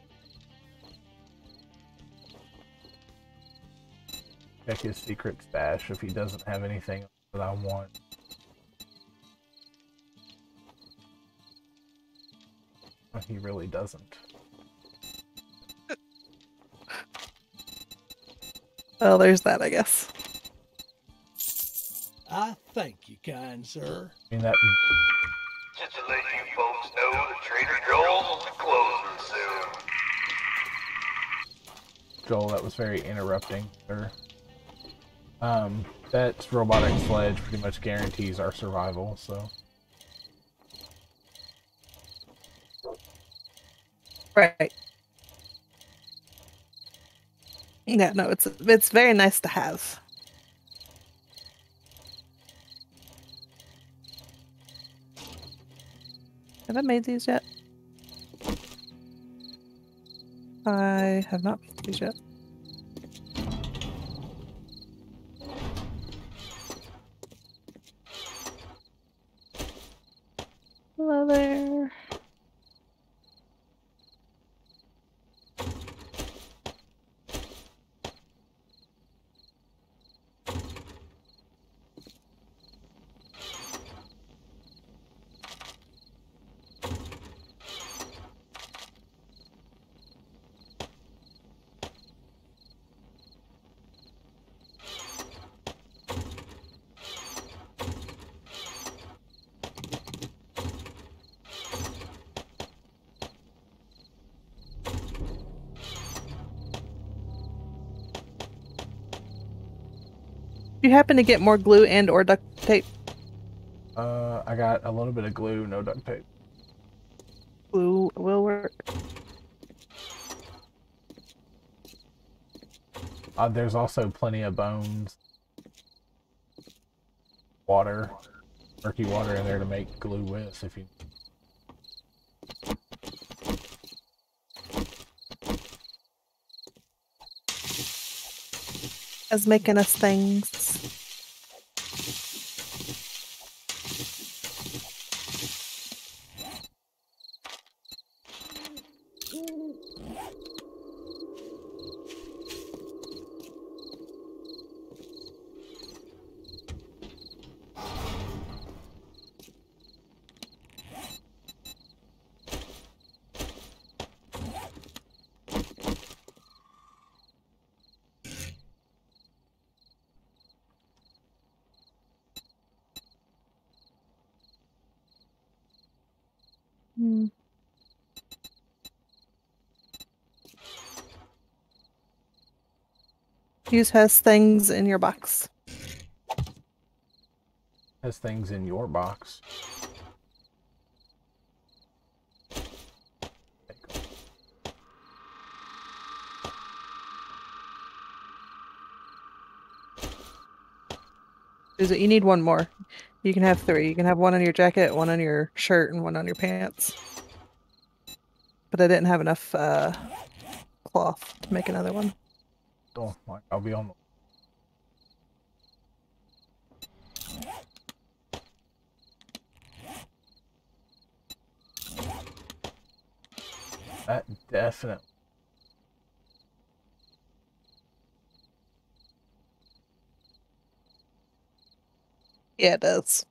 Check his secret stash if he doesn't have anything that I want. Well, He really doesn't. Well, there's that, I guess. I thank you, kind sir. I that Just to let you folks know that Trader Joel's will be closing soon. Joel, that was very interrupting, sir. Um, that robotic sledge pretty much guarantees our survival, so Right. Yeah, no, it's it's very nice to have. Have I made these yet? I have not made these yet. Hello there. Do you happen to get more glue and or duct tape? Uh, I got a little bit of glue, no duct tape. Glue will work. Uh, there's also plenty of bones, water, murky water in there to make glue with. If you As making us things. Hmm. Use has things in your box. has things in your box. Is it? You need one more. You can have three. You can have one on your jacket, one on your shirt, and one on your pants. But I didn't have enough uh, cloth to make another one. Oh, like, I'll be on. That definitely. Yeah, it does.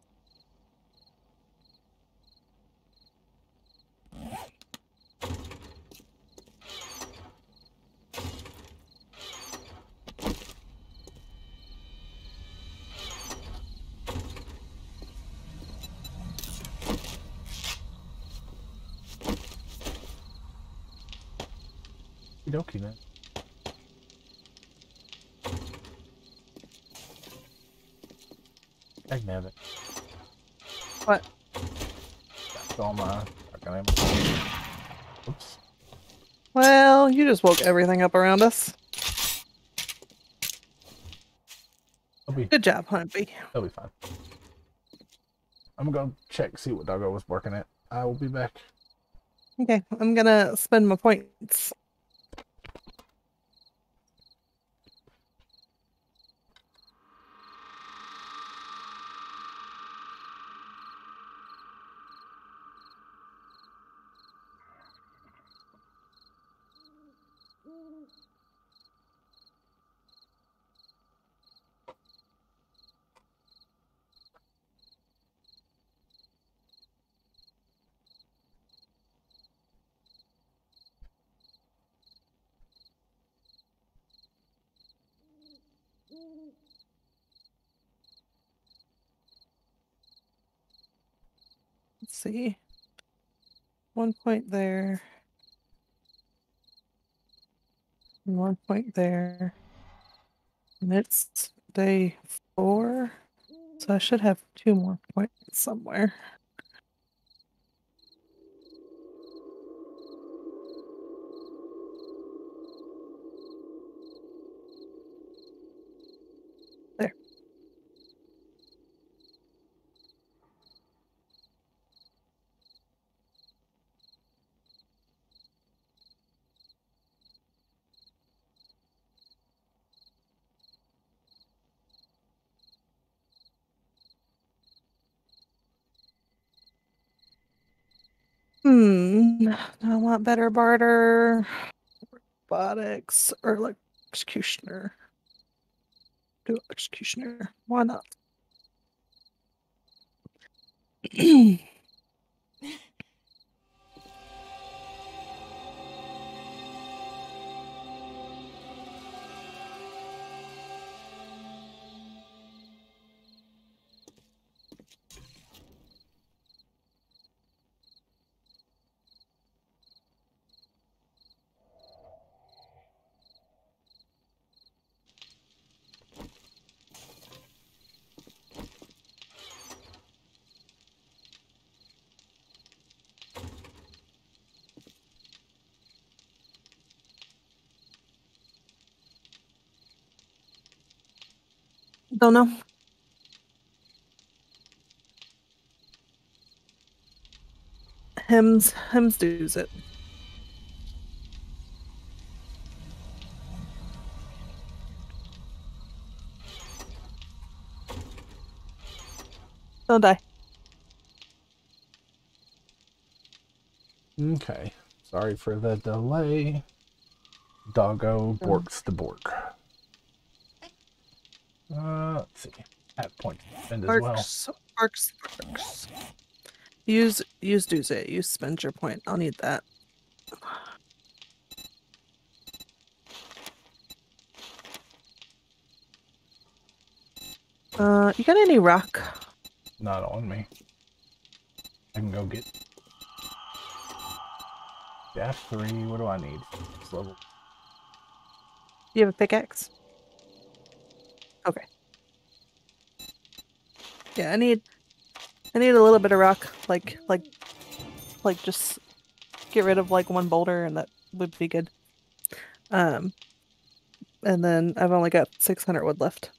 Okie man. Dag nabbit. What? That's all my fucking. Oops. Well, you just woke everything up around us. Be, Good job, Humpy. they'll be fine. I'm gonna go check, see what doggo was working at. I will be back. Okay, I'm gonna spend my points. Let's see. One point there. and One point there. And it's day four. So I should have two more points somewhere. There. Um, I want better barter, robotics, or executioner. Do executioner. Why not? Don't know. Hymns, hymns do's it. Don't die. Okay. Sorry for the delay. Doggo mm. borks the bork. Uh, let's see. At point to spend as well. Barks, barks. Use, use it. Use spend your point. I'll need that. Uh, you got any rock? Not on me. I can go get. Dash three. What do I need? It's level. You have a pickaxe? Okay. Yeah, I need I need a little bit of rock, like like like just get rid of like one boulder and that would be good. Um and then I've only got 600 wood left.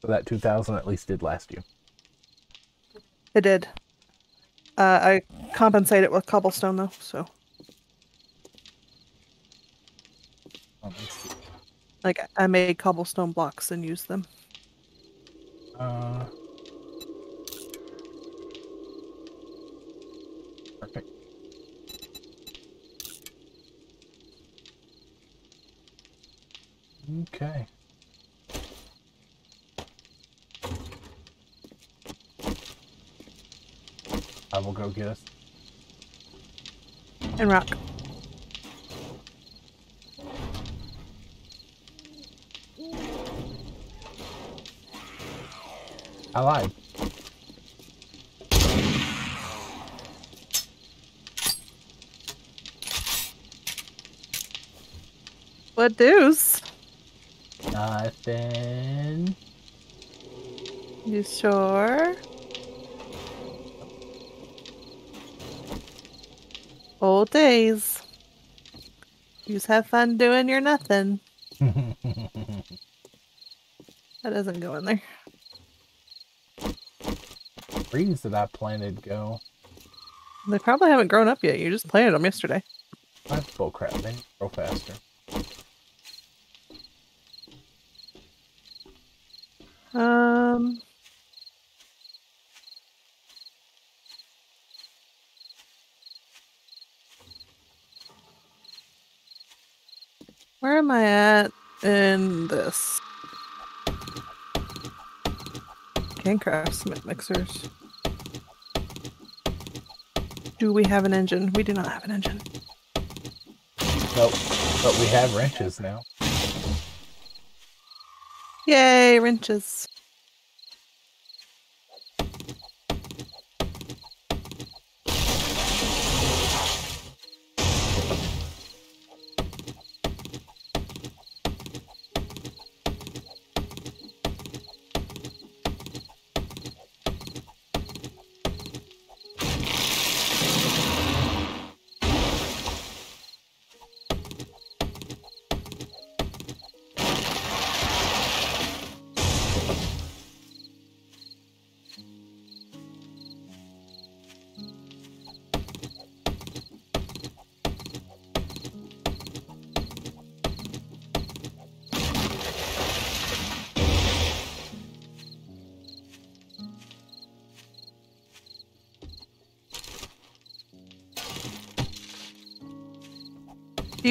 So that two thousand at least did last you. It did. Uh I compensate it with cobblestone though, so see. like I made cobblestone blocks and used them. Uh. Perfect. Okay. I will go get us. And rock. I lied. What do's? Nothing. You sure? Old days. You just have fun doing your nothing. That doesn't go in there. Trees that I planted go. They probably haven't grown up yet. You just planted them yesterday. That's bullcrap. They grow faster. Um. Where am I at in this? Can craft cement mixers. Do we have an engine? We do not have an engine. Nope. But we have wrenches now. Yay, wrenches.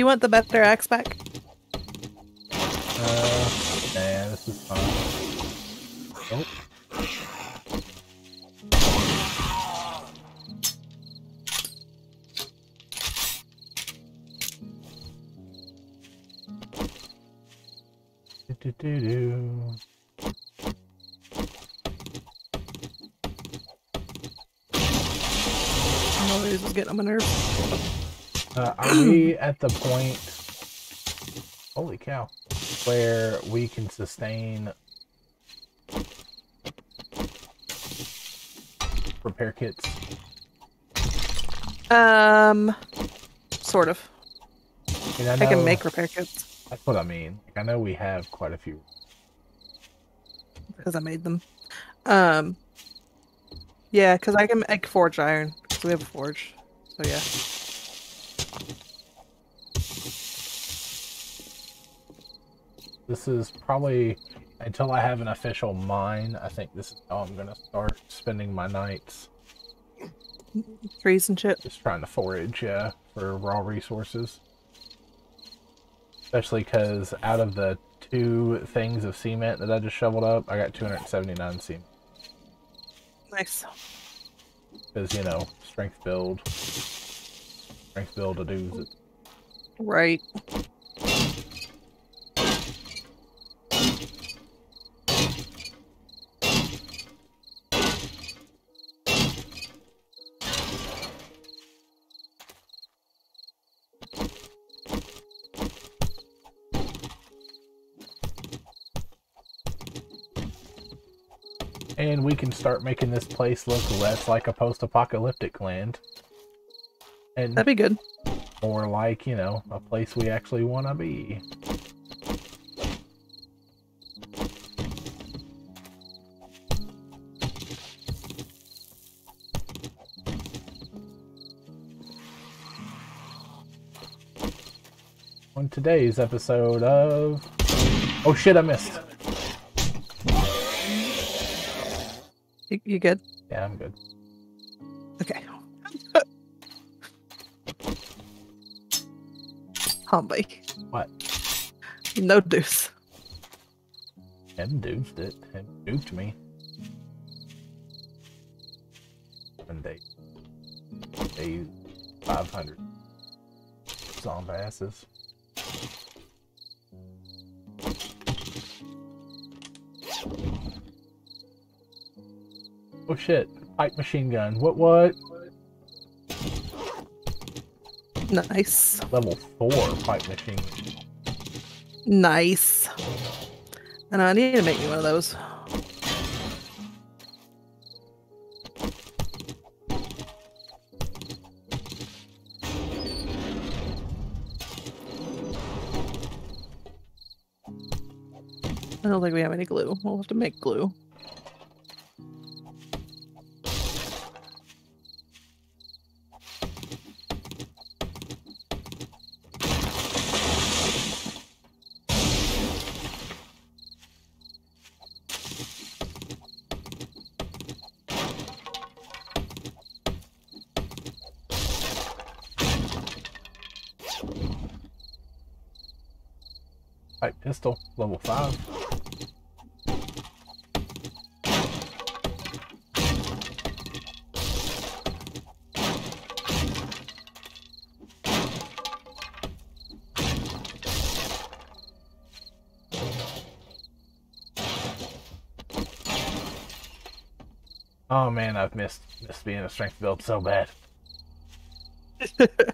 You want the better axe back? Uh, nah, this is fine. Oh. Do-do-do-do. I know this is getting on my nerves. Are we at the point? Holy cow! Where we can sustain repair kits? Um, sort of. I, mean, I, can make repair kits That's what I mean. Like, I know we have quite a few. because I made them. Um, yeah, because I can make forge iron. 'cause we have a forge. So yeah. This is probably until I have an official mine. I think this is how I'm gonna start spending my nights, Trees and shit. just trying to forage, yeah, for raw resources. Especially because out of the two things of cement that I just shoveled up, I got 279 cement. Nice. Because you know, strength build, strength build to do. Right. Start making this place look less like a post-apocalyptic land. And That'd be good. more like, you know, a place we actually want to be. On today's episode of. Oh shit, I missed. You, you good? Yeah, I'm good. Okay. Humbly. What? No deuce. Him deuced it. Him duped me. Seven days. Days 500. Zombie Oh shit. Pipe machine gun. What what? Nice. Level 4 pipe machine. Nice. And I need to make me one of those. I don't think we have any glue. We'll have to make glue. Level 5. Oh man, I've missed missed being a strength build so bad.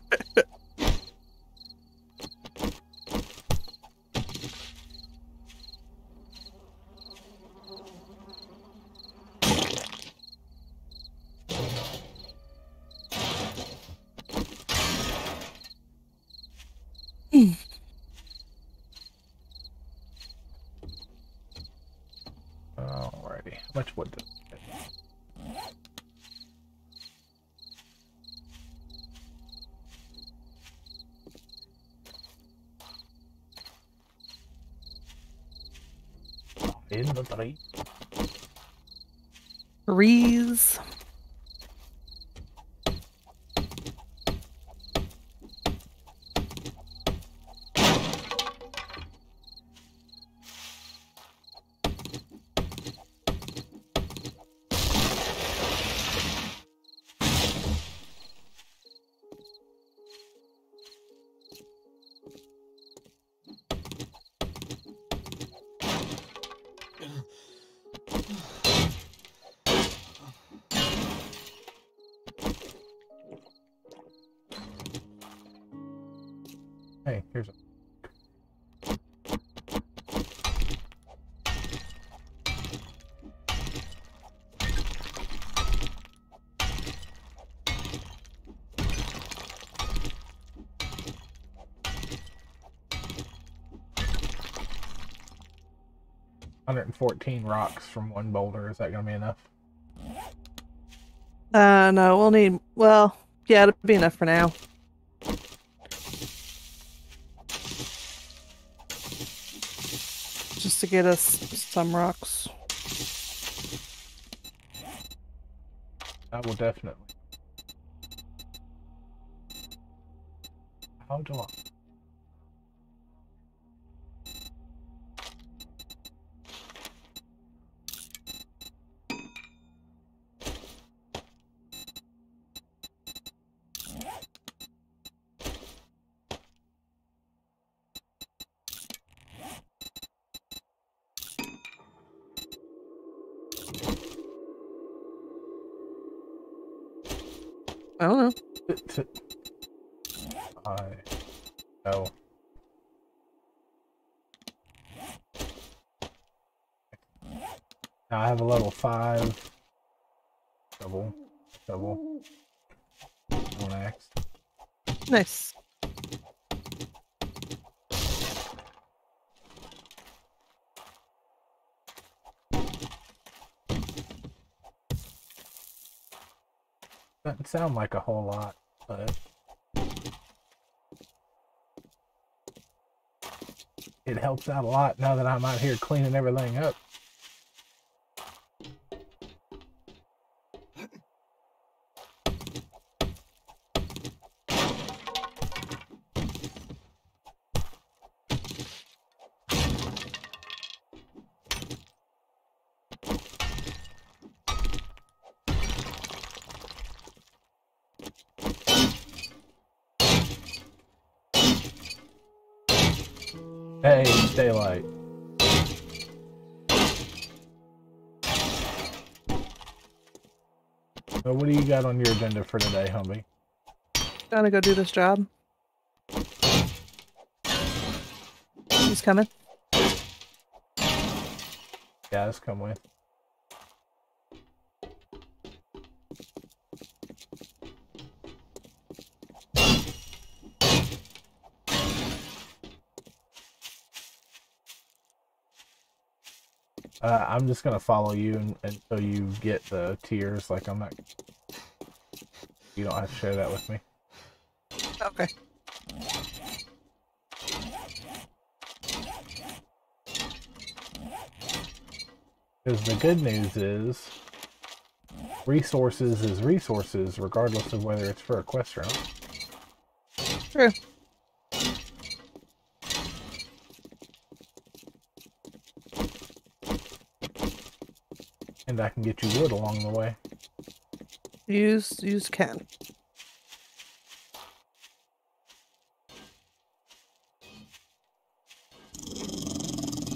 114 rocks from one boulder. Is that going to be enough? Uh, no, we'll need. Well, yeah, it'll be enough for now. Just to get us some rocks. I will definitely. How do I? Oh, don't know. I no. Now I have a level five. Double, double. One axe. Nice. Sound like a whole lot, but it helps out a lot now that I'm out here cleaning everything up. Got on your agenda for today, Humby? Gotta go do this job. He's coming. Guys, come with. Uh, I'm just gonna follow you until you get the tears. Like I'm not. You don't have to share that with me. Okay. Because the good news is, resources is resources, regardless of whether it's for a quest or not. True. And I can get you wood along the way. Use use can.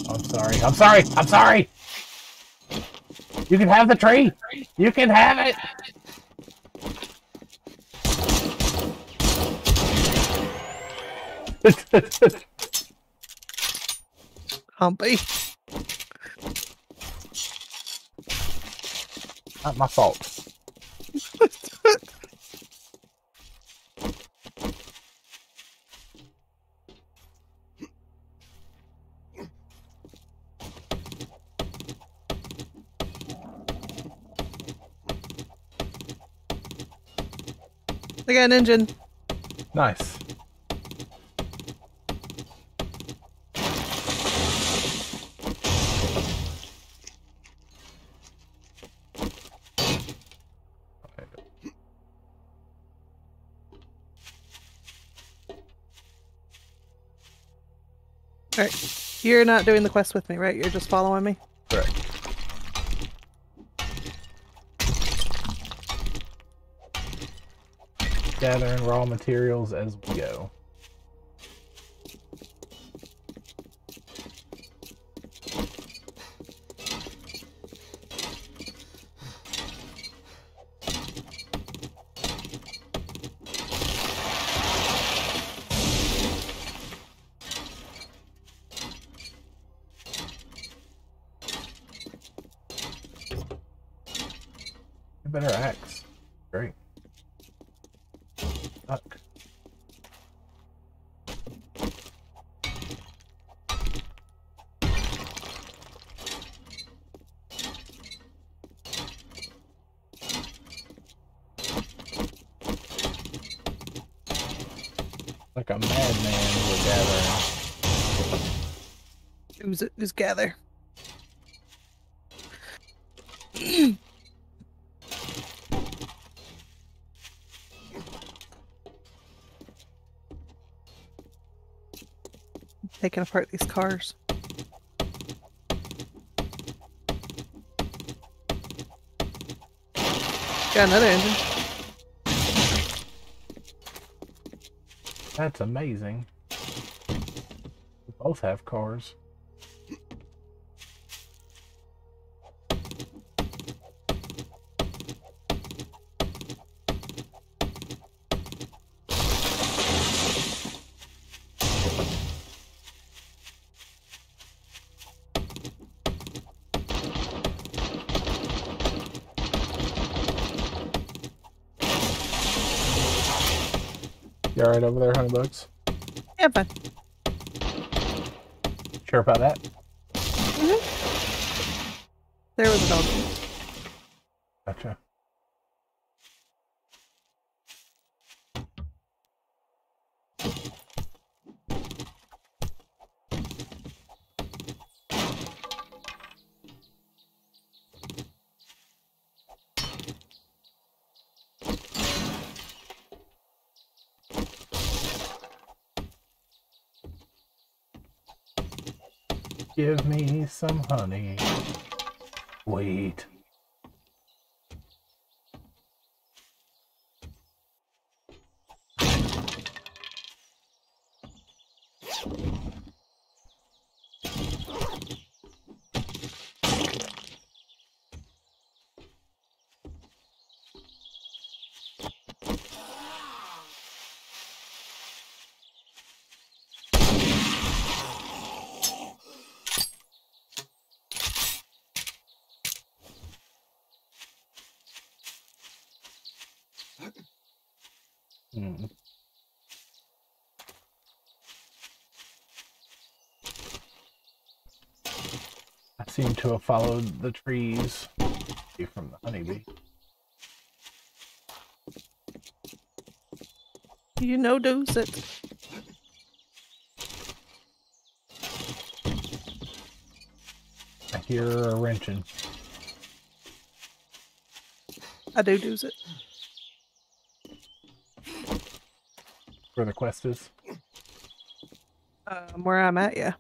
I'm sorry. I'm sorry. I'm sorry. You can have the tree. You can have it. Humpy. Not my fault. I got an engine. Nice. Alright. You're not doing the quest with me, right? You're just following me? Correct. Gathering raw materials as we go. better axe. Great. Fuck. Like a madman we're gathering. Ooze gather. Taking apart these cars. Got another engine. That's amazing. We both have cars. You alright over there, Honeybugs? Yeah, fine. Sure about that? Mm-hmm. There was a dog. Gotcha. Give me some honey. Wait. Hmm. I seem to have followed the trees from the honeybee. You know, does it. I hear a wrenching. I do do's it. Where the quest is. Um, where I'm at, yeah.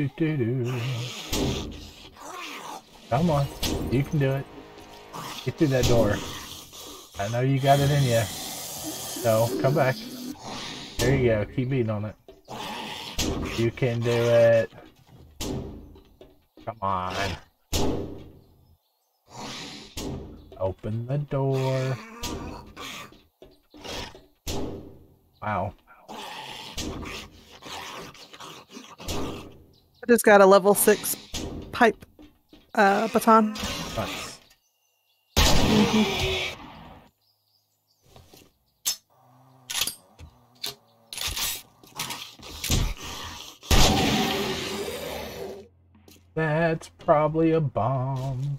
Do, do, do. Come on. You can do it. Get through that door. I know you got it in you. No, come back. There you go. Keep beating on it. You can do it. Come on. Open the door. Wow. Just got a level six pipe uh, baton. Nice. That's probably a bomb.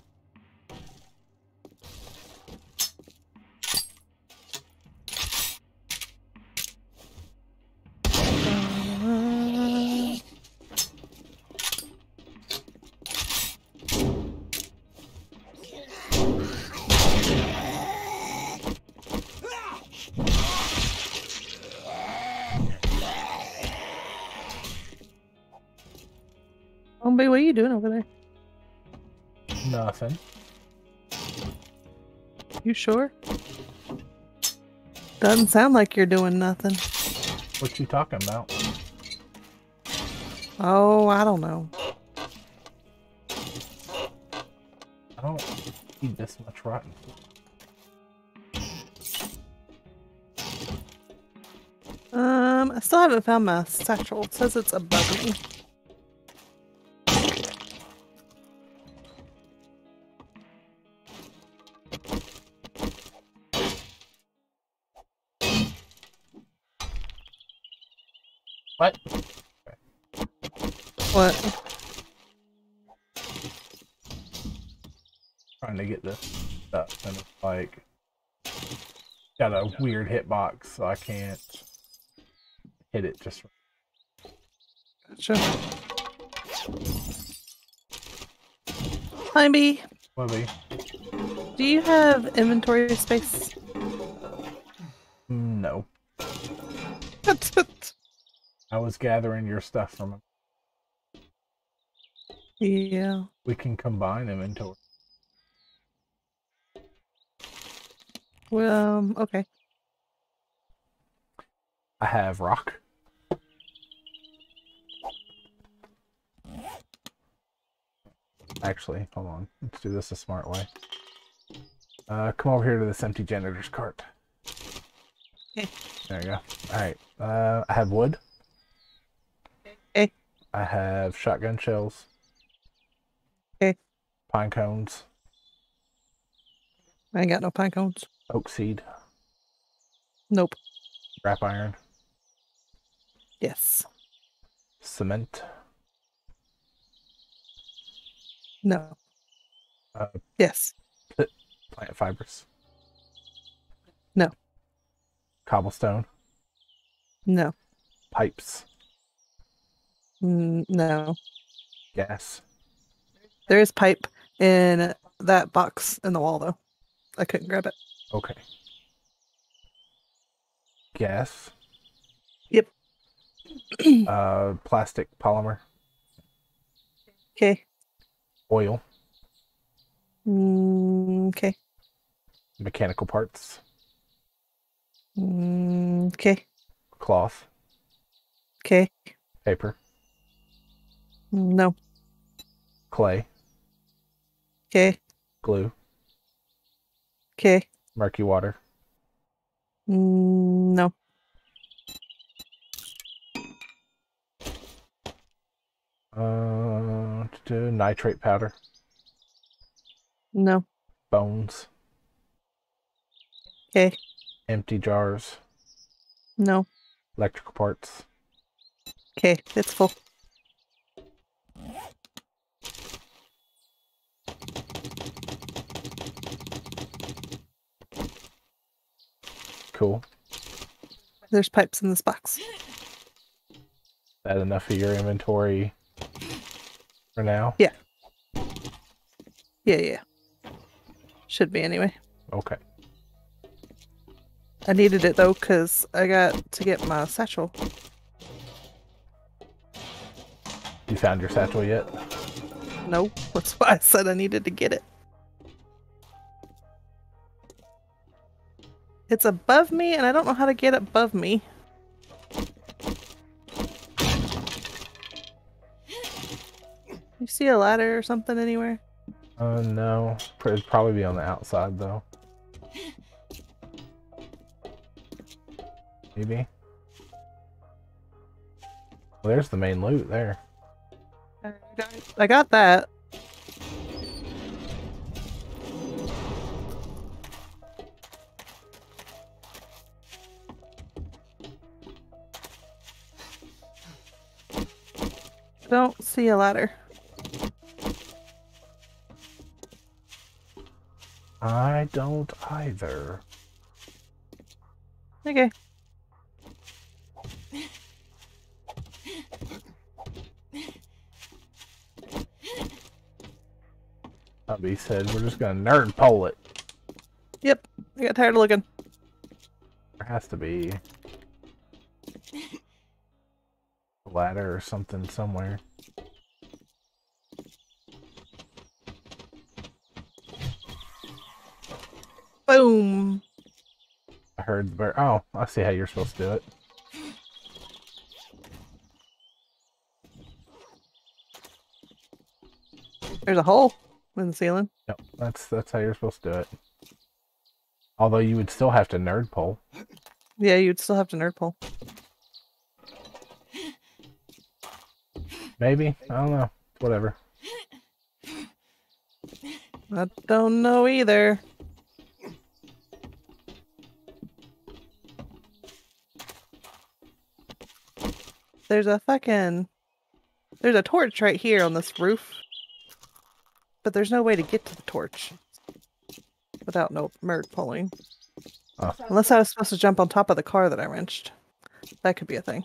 Sure? Doesn't sound like you're doing nothing. What you talking about? Oh, I don't know. I don't need this much rotten. Um, I still haven't found my satchel. It says it's above me. What? What? Trying to get this stuff, and it's like got a weird hitbox, so I can't hit it just. Gotcha. Hi, B. Maybe. Do you have inventory space? No. That's I was gathering your stuff from. him. Yeah. We can combine inventory. Well, um, okay. I have rock. Actually, hold on. Let's do this a smart way. Uh, come over here to this empty janitor's cart. Okay. There you go. Alright. Uh, I have wood. I have shotgun shells. Okay. Pine cones. I ain't got no pine cones. Oak seed. Nope. Scrap iron. Yes. Cement. No. Uh, Yes. plant fibers. No. Cobblestone. No. Pipes. Mm, no. Gas. There is pipe in that box in the wall, though. I couldn't grab it. Okay. Gas. Yep. uh, plastic polymer. Okay. Oil. Mm, okay. Mechanical parts. Mm, okay. Cloth. Okay. Paper. No. Clay. Okay. Glue. Okay. Murky water. Mm, no. Uh, nitrate powder. No. Bones. Okay. Empty jars. No. Electrical parts. Okay. It's full. Cool. There's pipes in this box. That enough of your inventory for now? Yeah. Yeah, yeah. Should be anyway. Okay. I needed it though, because I got to get my satchel. Found your satchel yet? No, that's why I said I needed to get it. It's above me, and I don't know how to get above me. You see a ladder or something anywhere? Uh, no. It'd probably be on the outside, though. Maybe. Well, there's the main loot there. I got that. Don't see a ladder. I don't either. Okay. be said we're just gonna nerd pole it. Yep, I got tired of looking. There has to be a ladder or something somewhere. Boom. I heard the bird. Oh, I see how you're supposed to do it. There's a hole in the ceiling. Yep, that's that's how you're supposed to do it. Although you would still have to nerd pole. Yeah, you'd still have to nerd pole. Maybe I don't know. Whatever. I don't know either. There's a fucking. There's a torch right here on this roof. But there's no way to get to the torch without no nerd pulling. Oh. Unless I was supposed to jump on top of the car that I wrenched. That could be a thing.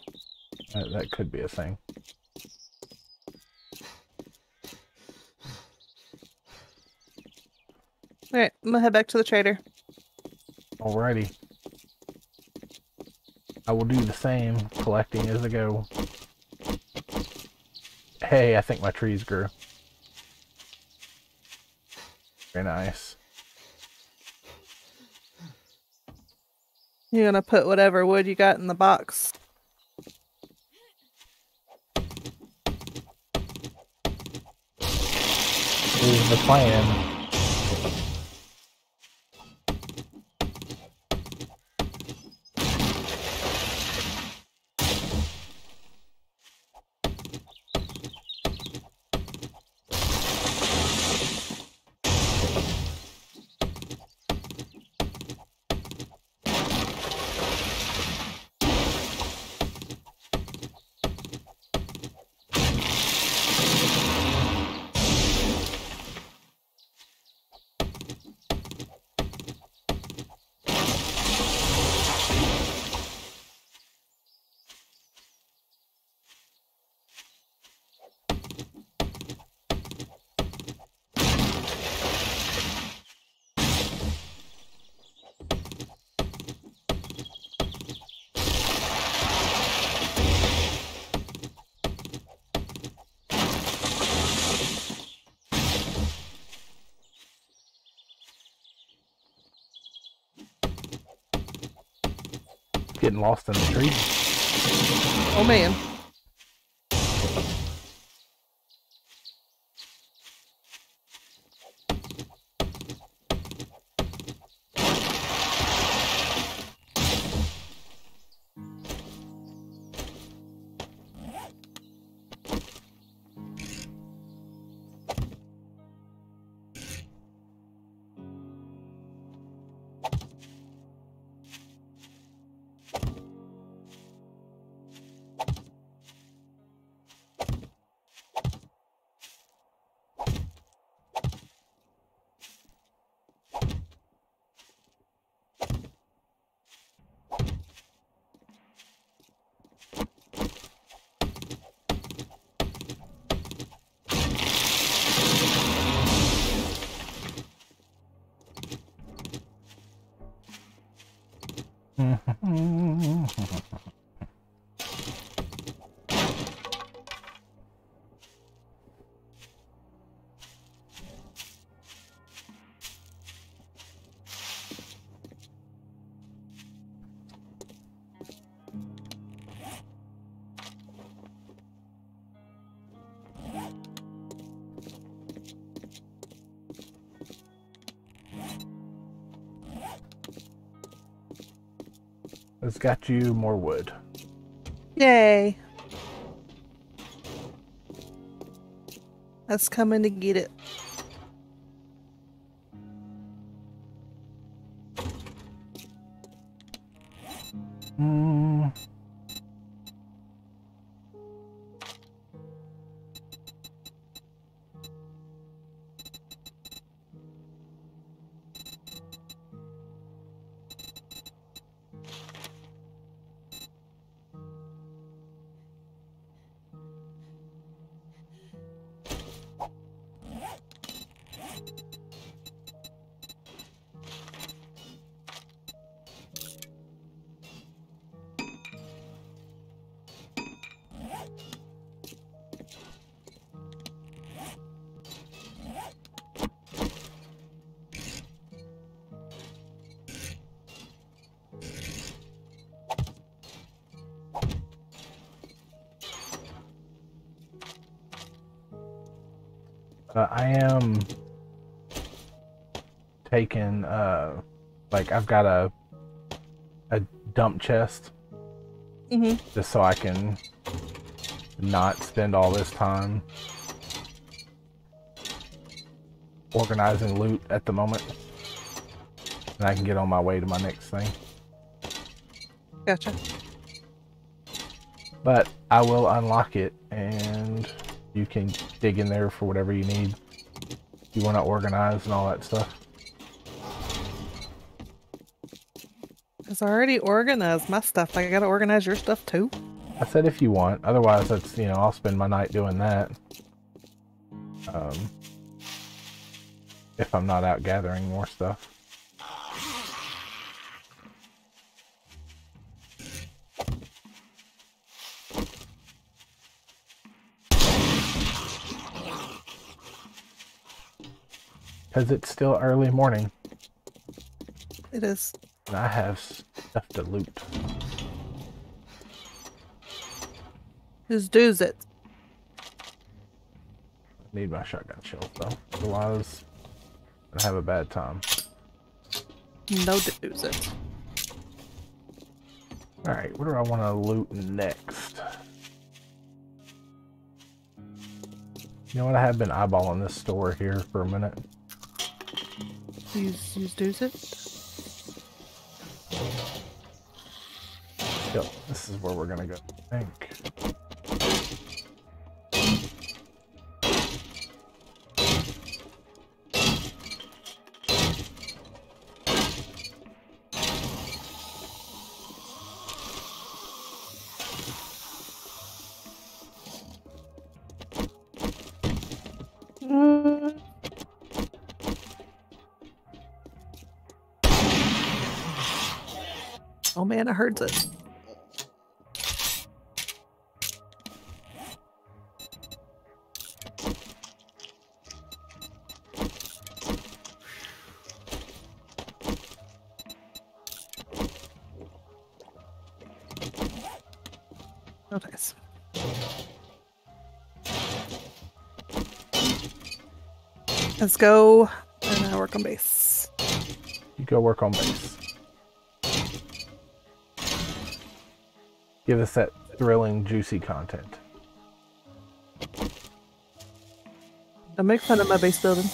That, that could be a thing. Alright, I'm gonna head back to the trader. Alrighty. I will do the same, collecting as I go. Hey, I think my trees grew. Very nice. You're gonna put whatever wood you got in the box. Is the plan. Getting lost in the trees. Oh man. It's got you more wood. Yay. That's coming to get it. Taking uh like I've got a a dump chest Mhm. just so I can not spend all this time organizing loot at the moment. And I can get on my way to my next thing. Gotcha. But I will unlock it and you can dig in there for whatever you need. You want to organize and all that stuff. Cause I already organized my stuff. I gotta organize your stuff too. I said if you want. Otherwise, that's, you know, I'll spend my night doing that. Um, if I'm not out gathering more stuff. Because it's still early morning It is. And I have stuff to loot. Just do's it. Need my shotgun shells though. Otherwise, I have a bad time. No do's it. Alright, what do I want to loot next? You know what? I have been eyeballing this store here for a minute. Use use do's it. This is where we're gonna go. I think. Oh man, I heard it. Let's go and I work on base. You go work on base. Give us that thrilling, juicy content. Don't make fun of my base building.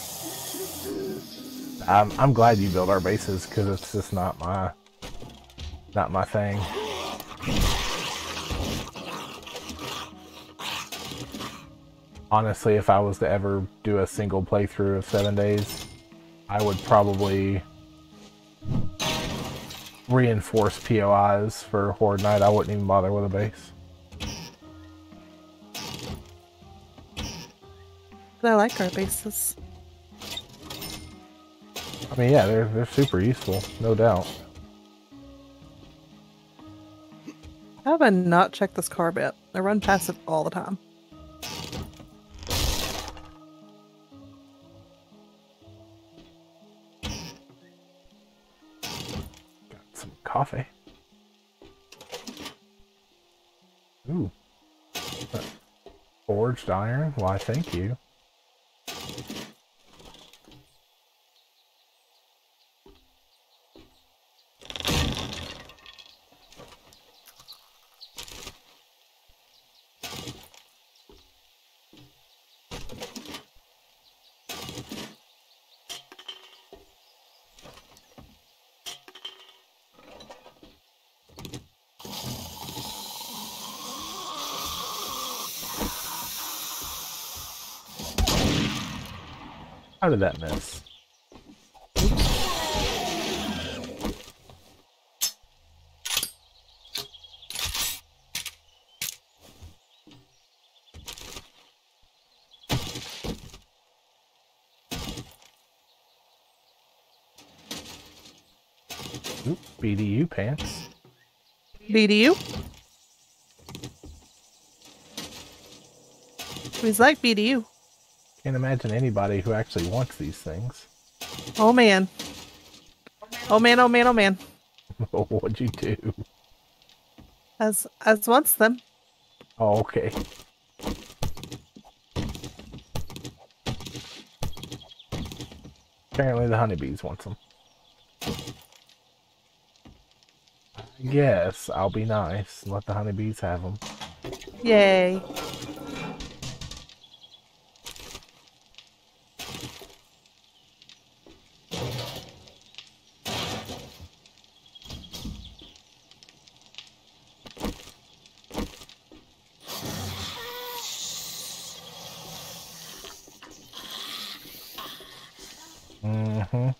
I'm I'm glad you build our bases because it's just not my not my thing. Honestly, if I was to ever do a single playthrough of seven days, I would probably reinforce POIs for Horde Night. I wouldn't even bother with a base. But I like our bases. I mean, yeah, they're they're super useful, no doubt. How have I not checked this car bit? I run past it all the time. Coffee. Ooh. Forged iron? Why, thank you. How did that miss? Oop, BDU pants. BDU? He's like BDU. Can't imagine anybody who actually wants these things. Oh man. Oh man, oh man, oh man. What'd you do? As as wants them. Oh, okay. apparently the honeybees wants them. I guess I'll be nice and let the honeybees have them. Yay. Mm-hmm.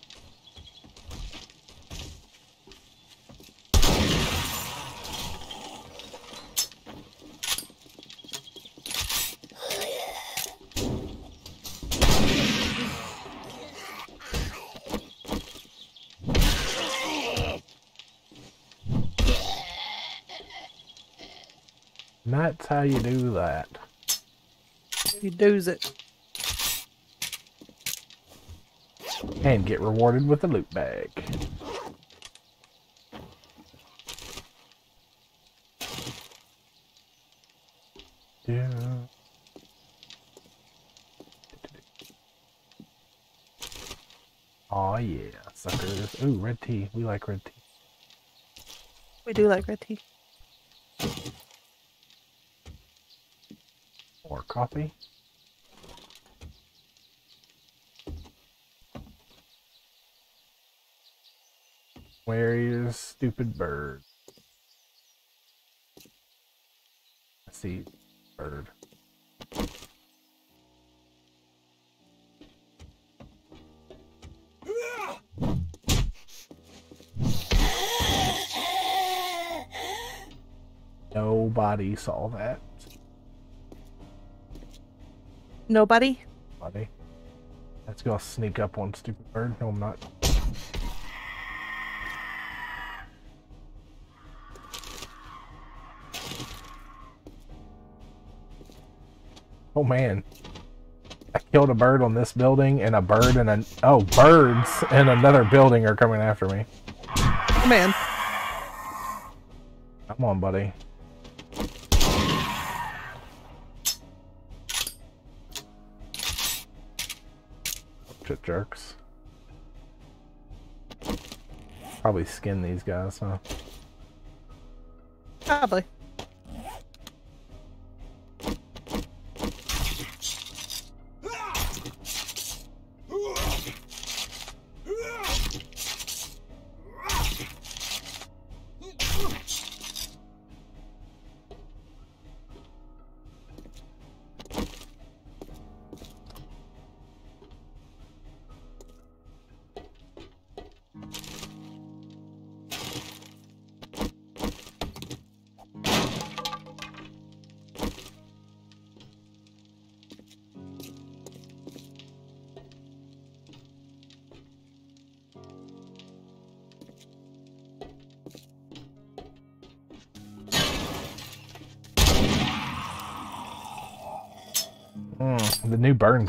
And that's how you do that. You it. And get rewarded with a loot bag. Yeah. Oh yeah, suckers. Ooh, red tea. We like red tea. We do like red tea. More coffee. Where is stupid bird? I see bird. Nobody saw that. Nobody? Buddy. Let's go sneak up on stupid bird. No, I'm not. Oh man. I killed a bird on this building and a bird and a oh birds in another building are coming after me. Oh man. Come on, buddy. Shit jerks. Probably skin these guys, huh? Probably.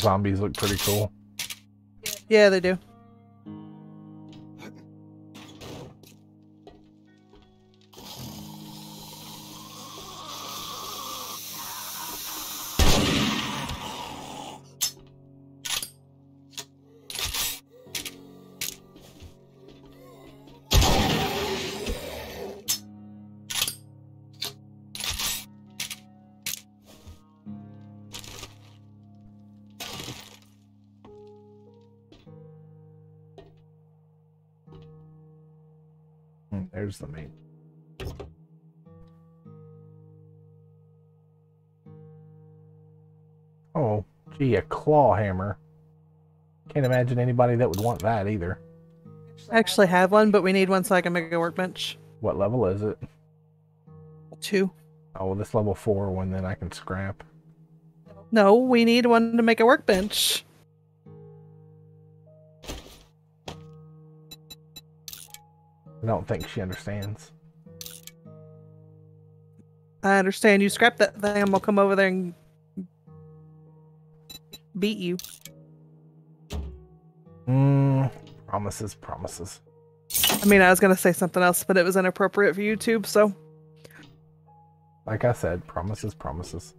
Zombies look pretty cool. Yeah, they do. Imagine anybody that would want that either. I actually have one, but we need one so I can make a workbench. What level is it? Two. Oh, well, this level four one then I can scrap. No, we need one to make a workbench. I don't think she understands. I understand you scrap that thing and we'll come over there and beat you. Mm, promises, promises. I mean, I was gonna say something else, but it was inappropriate for YouTube, so Like I said, promises, promises.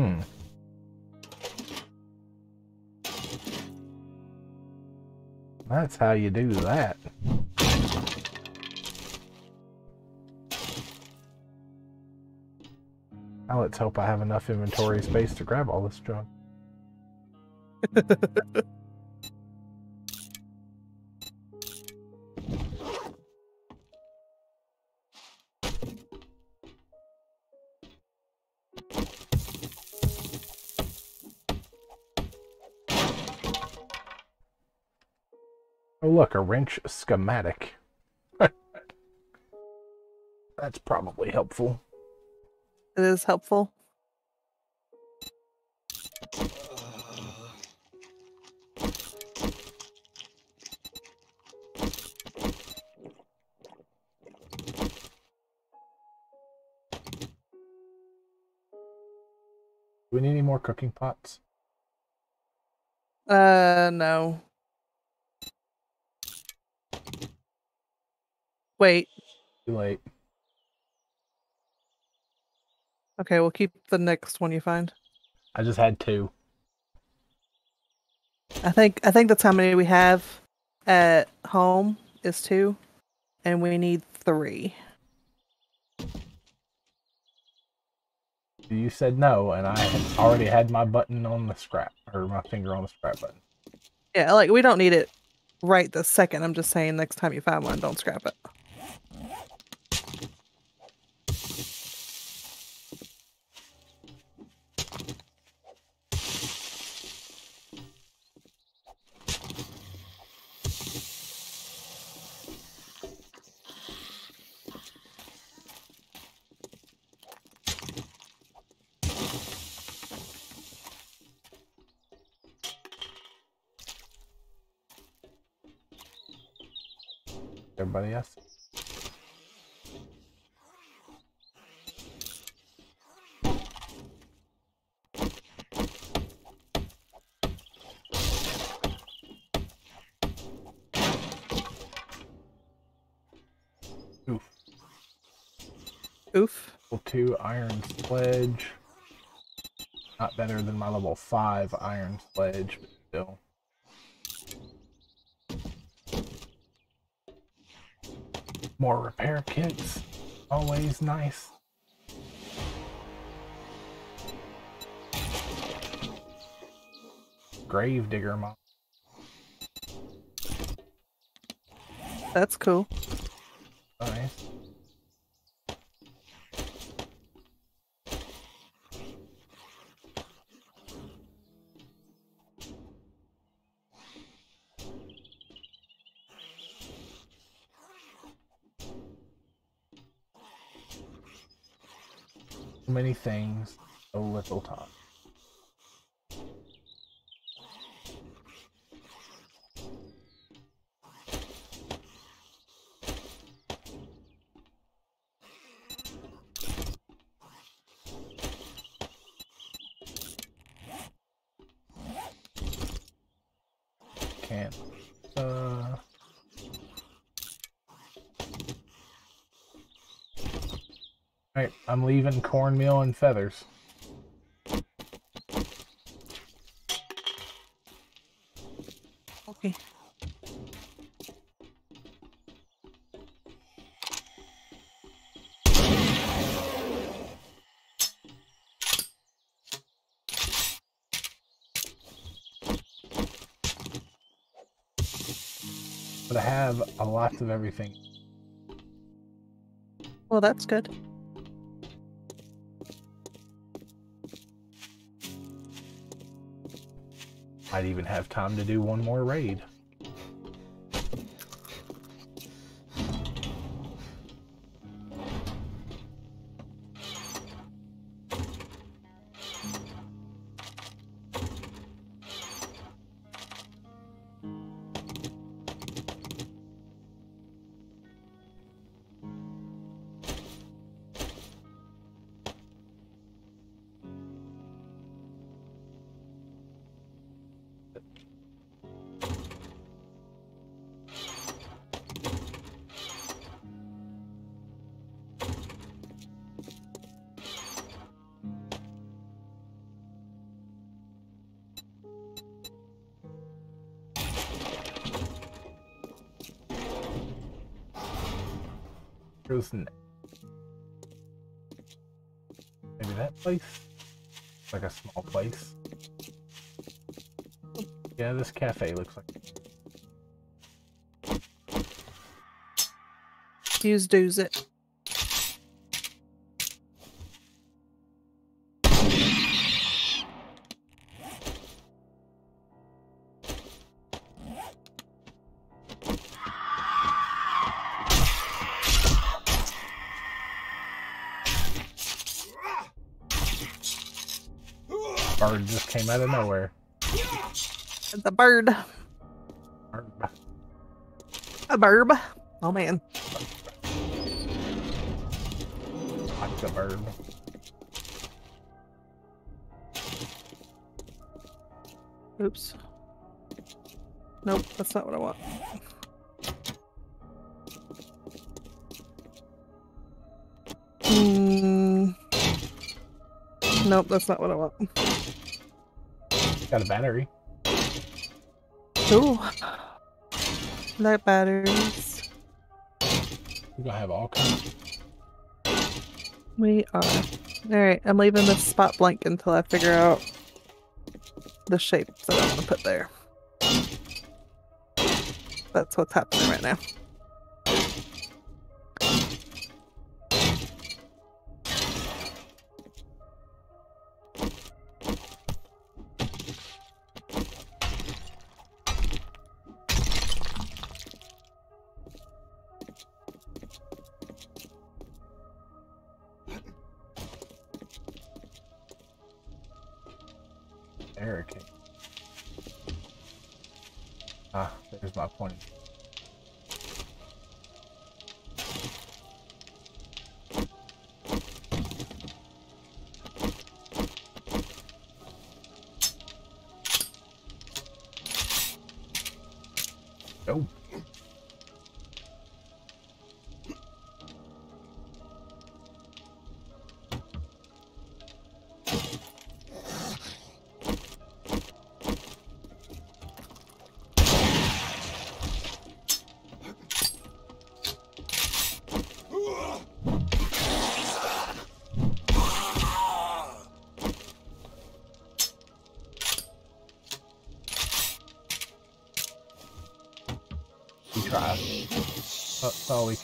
Hmm. That's how you do that. Now let's hope I have enough inventory space to grab all this junk. look, a wrench schematic. That's probably helpful. It is helpful. Do we need any more cooking pots? Uh, no. Wait. Too late. Okay, we'll keep the next one you find. I just had two. I think I think that's how many we have at home is two, and we need three. You said no, and I had already had my button on the scrap, or my finger on the scrap button. Yeah, like we don't need it right this second. I'm just saying next time you find one, don't scrap it. Everybody else? Oof. Oof. Level 2 iron sledge. Not better than my level 5 iron sledge, but still. More repair kits. Always nice. Grave digger mod. That's cool. Nice. Things, so little time. Can't. Uh. Alright, I'm leaving cornmeal and feathers. Okay. But I have a lot of everything. Well, that's good. Might even have time to do one more raid. Maybe that place, like a small place. Yeah, this cafe looks like. Use do's it. Came out of nowhere. The bird. Bird. A burb. Oh man. Like the bird. Oops. Nope, that's not what I want. Hmm. Nope, that's not what I want. Got a battery. Ooh. Light batteries. We're gonna have all kinds. We are. Alright, I'm leaving this spot blank until I figure out the shapes that I want to put there. That's what's happening right now.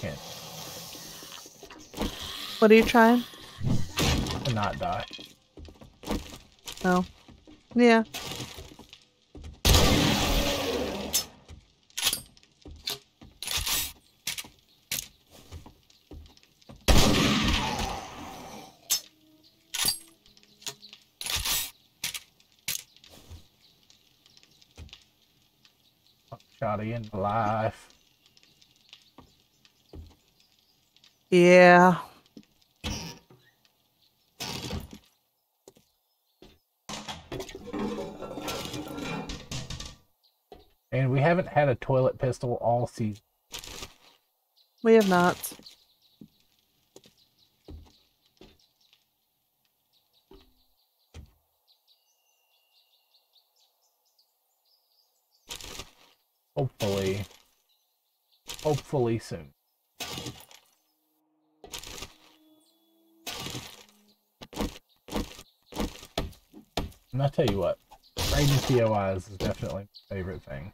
That's all we can. What are you trying? To not die. Oh. Yeah. Shotty in life. Yeah. And we haven't had a toilet pistol all season. We have not. Hopefully. Hopefully soon. And I'll tell you what, raiding POIs is definitely my favorite thing.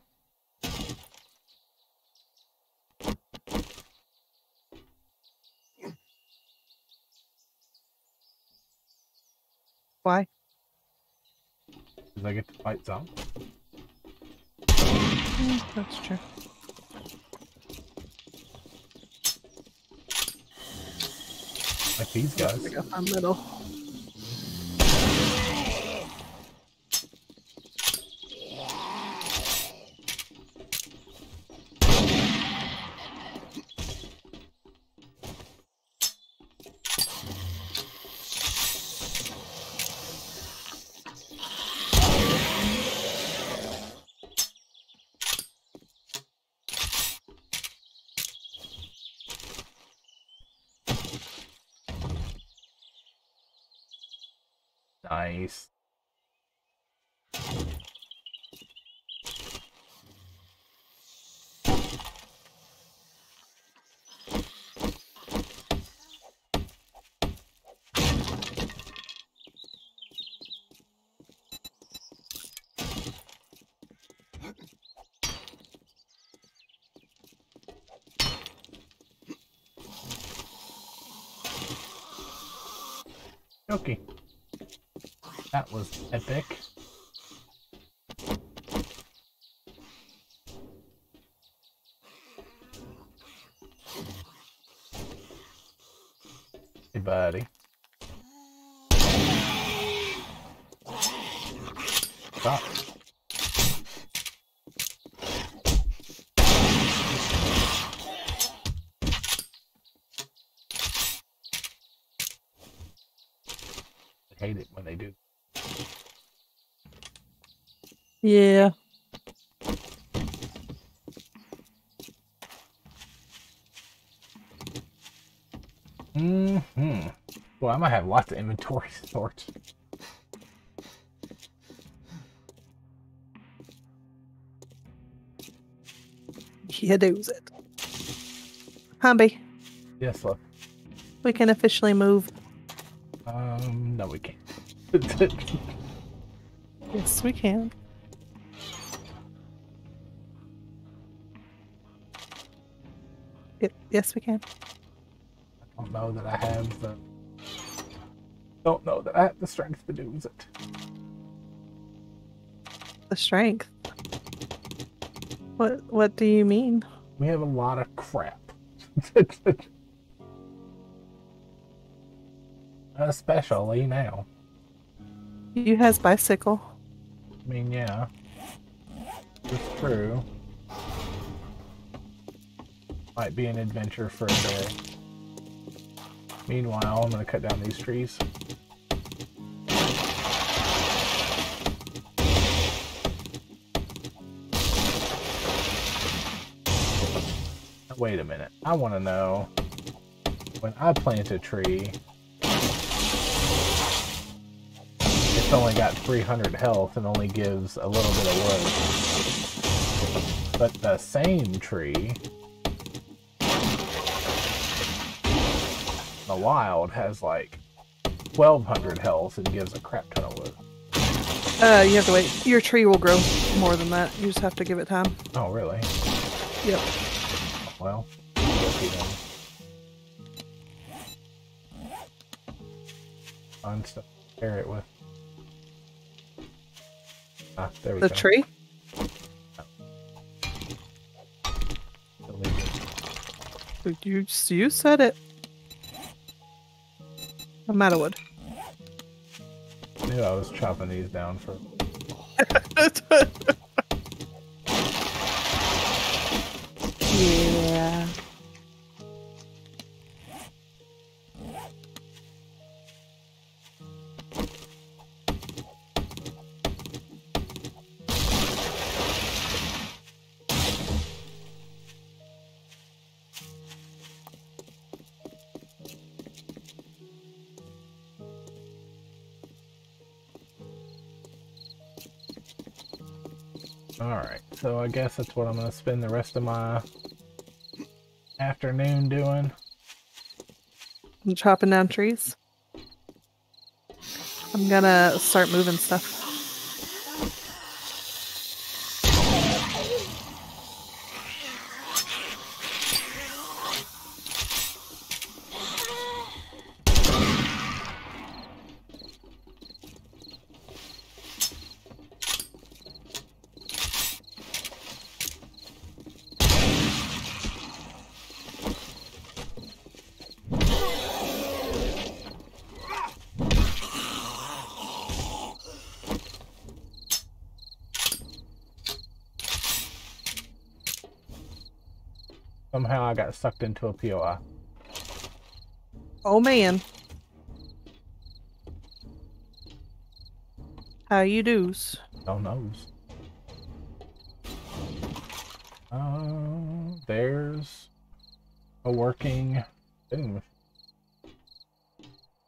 Why? Because I get to fight zombies. Mm, that's true. Like these guys. I got my middle. Nice. Okay. That was epic. Hey, buddy. Stop. I hate it when they do. Yeah. hmm Well, I might have lots of inventory sorts. You do's it. Humby, Yes, look. we can officially move. Um, no, we can't. Yes, we can. Yep, yes, we can. I don't know that I have the. Don't know that I have the strength to do it. The strength. What What do you mean? We have a lot of crap. Especially now. You has bicycle. I mean, yeah. It's true. Might be an adventure for a day. Meanwhile, I'm gonna cut down these trees. Wait a minute. I want to know when I plant a tree, it's only got 300 health and only gives a little bit of wood. But the same tree, the wild, has like 1200 health and gives a crap ton of wood. Uh, you have to wait. Your tree will grow more than that. You just have to give it time. Oh, really? Yep. Well, then. Fun stuff to pair it with. Ah, there we The go. tree? Delete. You you said it. I'm out of wood. Knew I was chopping these down for. Alright, so I guess that's what I'm gonna spend the rest of my afternoon doing. I'm chopping down trees. I'm gonna start moving stuff. Somehow I got sucked into a POI. Oh man. How you do's? No knows. Uh, there's a working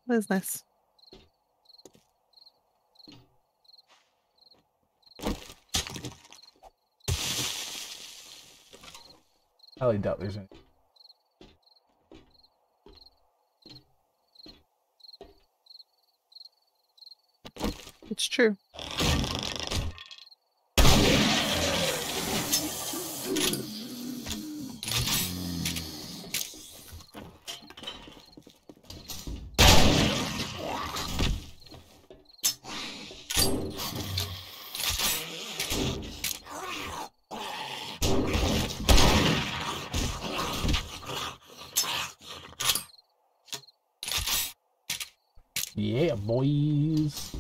is nice. I highly doubt there's any. It's true. Yeah, boys.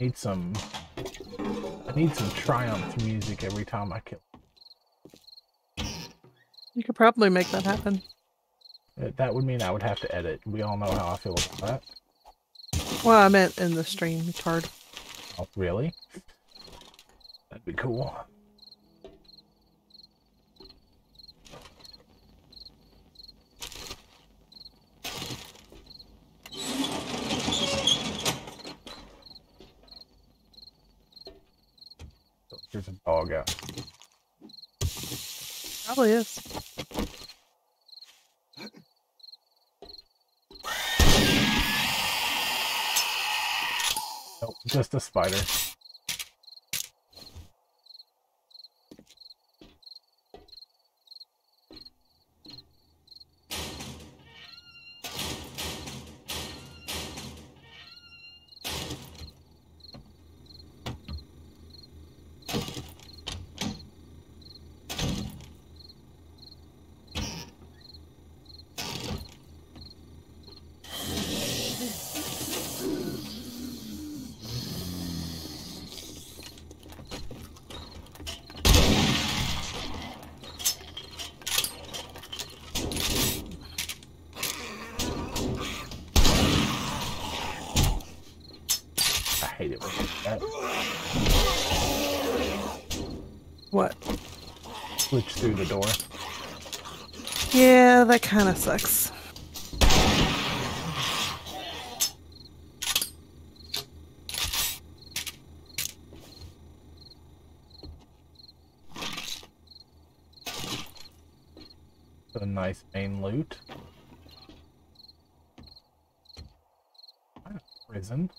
Need some. I need some triumph music every time I kill. You could probably make that happen. Uh, That would mean I would have to edit. We all know how I feel about that. Well, I meant in the stream card. Oh, really? That'd be cool. There's a dog out. Probably is. Nope, just a spider. I hate it when they do that. What? Switch through the door. Yeah, that sucks. A nice main loot. Prison.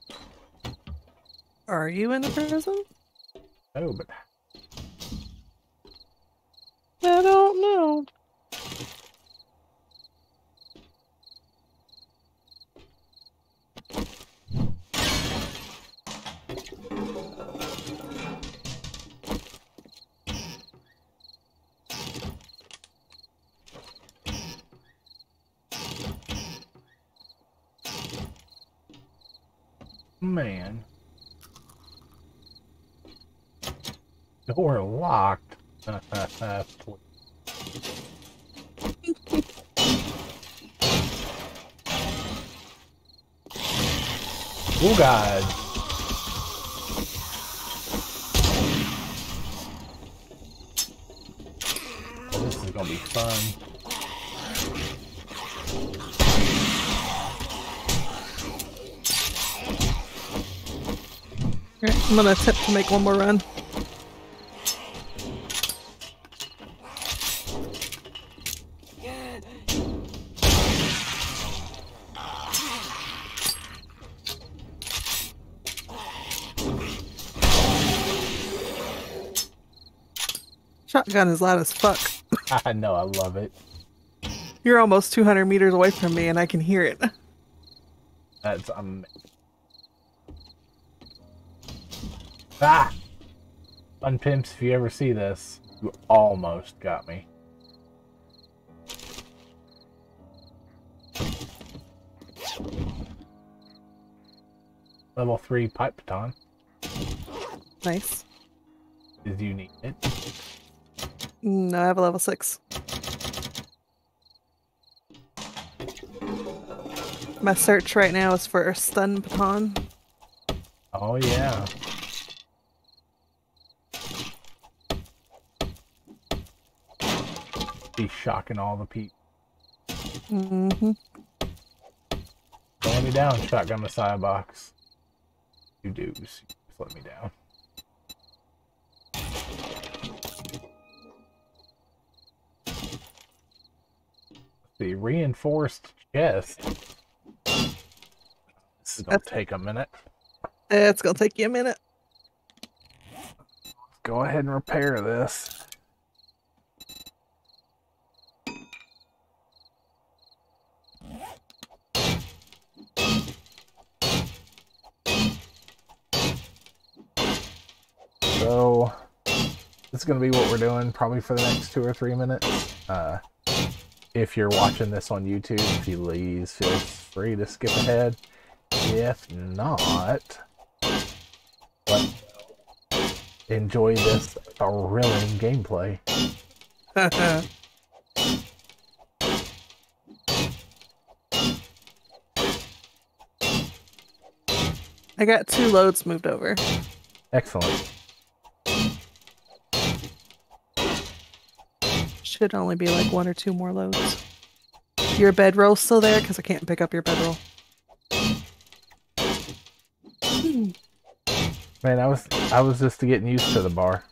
Are you in the prison? Oh, but I don't know. Man. Door locked. oh god. This is gonna be fun. Alright, I'm gonna attempt to make one more run. Shotgun is loud as fuck. I know, I love it. You're almost 200 meters away from me and I can hear it. That's um. Ah! Fun pimps, if you ever see this, you almost got me. Level 3 pipe baton. Nice. Did you need it? No, I have a level 6. My search right now is for a stun baton. Oh, yeah. Be shocking all the people. Mm-hmm. Don't let me down, shotgun Messiah box. You do. Just let me down. The reinforced chest. This is gonna take a minute. It's gonna take you a minute. Go ahead and repair this. So, it's gonna be what we're doing probably for the next two or three minutes. Uh, if you're watching this on YouTube, please feel free to skip ahead. If not, but enjoy this thrilling gameplay. I got two loads moved over. Excellent. Should only be like one or two more loads. Your bedroll still there? Because I can't pick up your bedroll. Man, I was I was just getting used to the bar.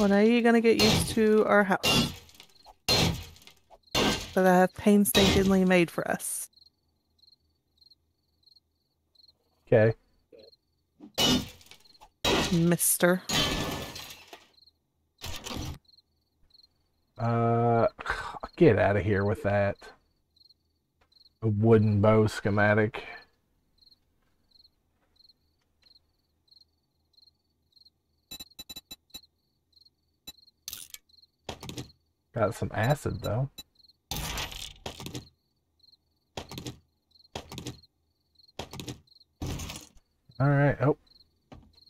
Well, now you're gonna get used to our house that I have painstakingly made for us. Okay. Mister. Uh, get out of here with that. A wooden bow schematic. Got some acid though. All right. Oh.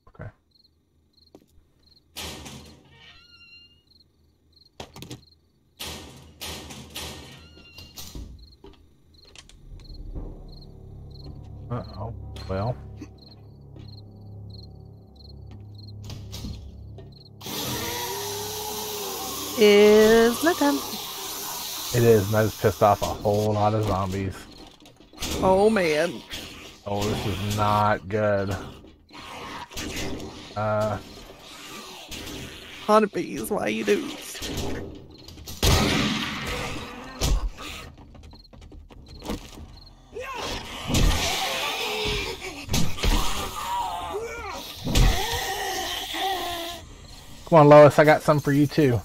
Okay. Uh-oh. Well. Is nighttime. It is, and I just pissed off a whole lot of zombies. Oh man. Oh, this is not good. Uh, Honeybees, why you do? come on, Lois, I got some for you too.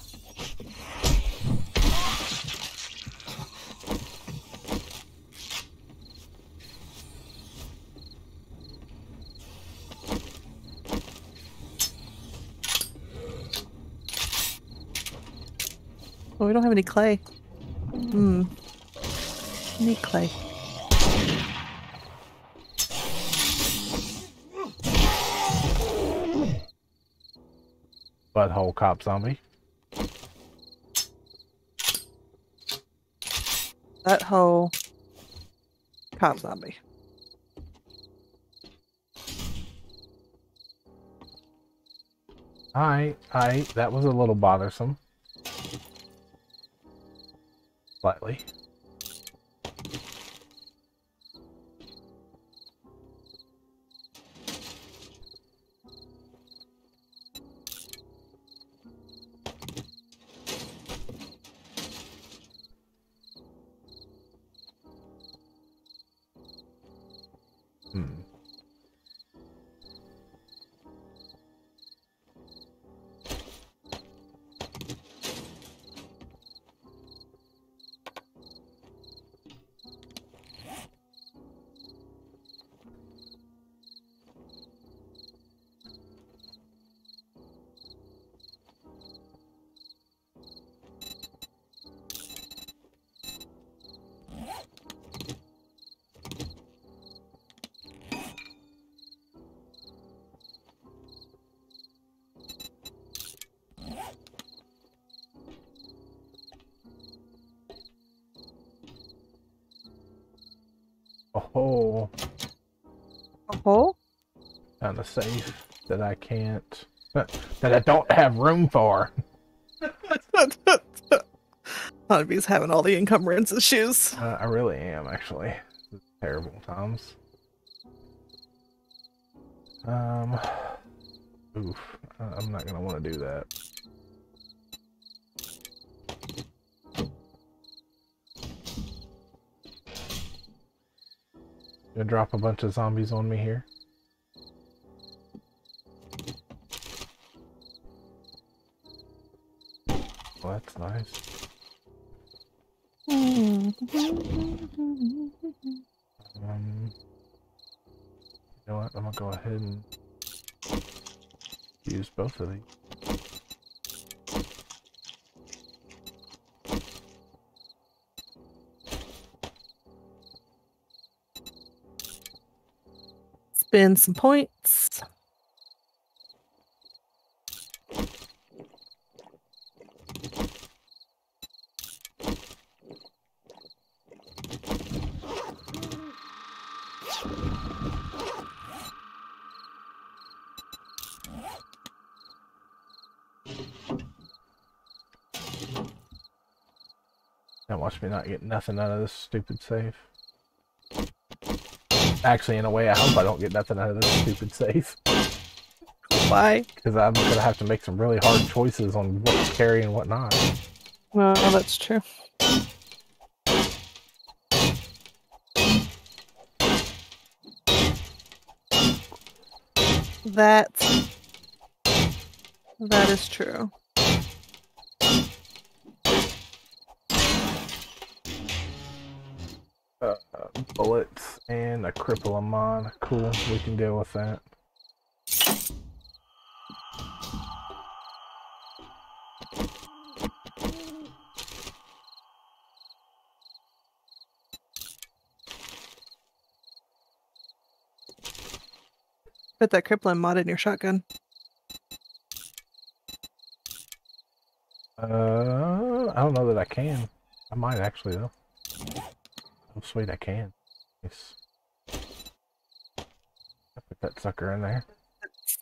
Have any clay. Hmm. Need clay. Butthole cop zombie. That whole cop zombie. Alright, alright, that was a little bothersome. Slightly. Safe that I can't, that I don't have room for. Honeybee's having all the encumbrance issues. Uh, I really am, actually. Terrible times. Um, oof. I'm not gonna want to do that. Gonna drop a bunch of zombies on me here. That's nice. Um, you know what? I'm gonna go ahead and use both of these. Spend some points. Now watch me not get nothing out of this stupid safe. Actually, in a way, I hope I don't get nothing out of this stupid safe. Why? Because I'm gonna have to make some really hard choices on what to carry and what not. Well, that's true. That that is true. A cripple them on. Cool, we can deal with that. Put that crippling mod in your shotgun. Uh, I don't know that I can. I might actually though. Oh sweet, I can. Nice. That sucker in there.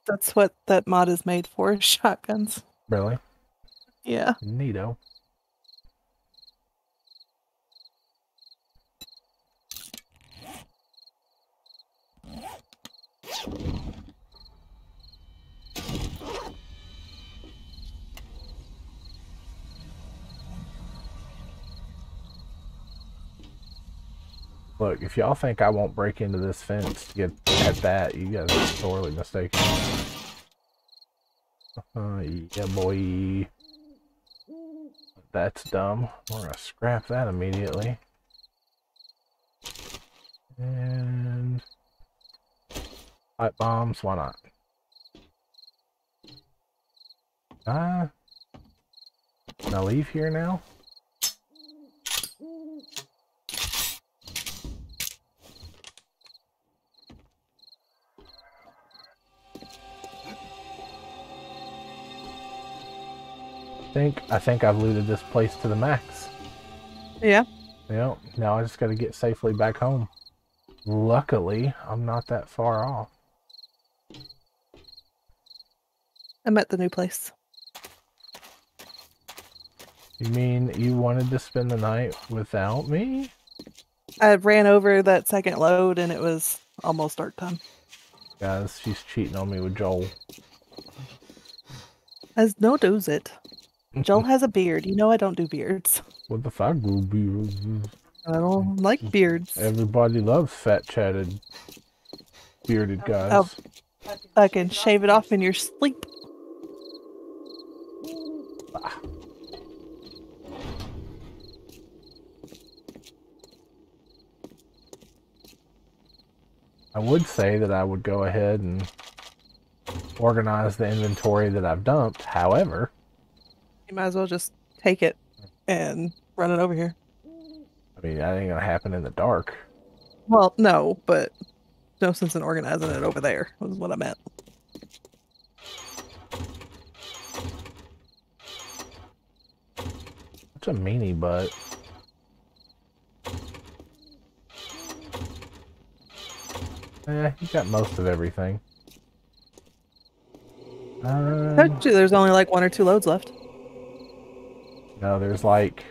That's what that mod is made for, shotguns. Really? Yeah. Neato. Look, if y'all think I won't break into this fence to get at that, you guys are sorely mistaken. Uh, yeah, boy. That's dumb. We're gonna scrap that immediately. And pipe bombs, why not? Ah, can I leave here now? Think I think I've looted this place to the max. Yeah. Yep. Now I just got to get safely back home. Luckily, I'm not that far off. I'm at the new place. You mean you wanted to spend the night without me? I ran over that second load and it was almost dark time. Guys, she's cheating on me with Joel. As no does it. Joel has a beard. You know I don't do beards. What the fuck, beards? I don't like beards. Everybody loves fat chatted bearded oh, guys. Oh. I can shave it off in your sleep. I would say that I would go ahead and organize the inventory that I've dumped. However, You might as well just take it and run it over here. I mean, that ain't gonna happen in the dark. Well, no, but no sense in organizing it over there, was what I meant. It's a meanie butt. Yeah, you got most of everything. Uh, Told you there's only like one or two loads left. No, there's like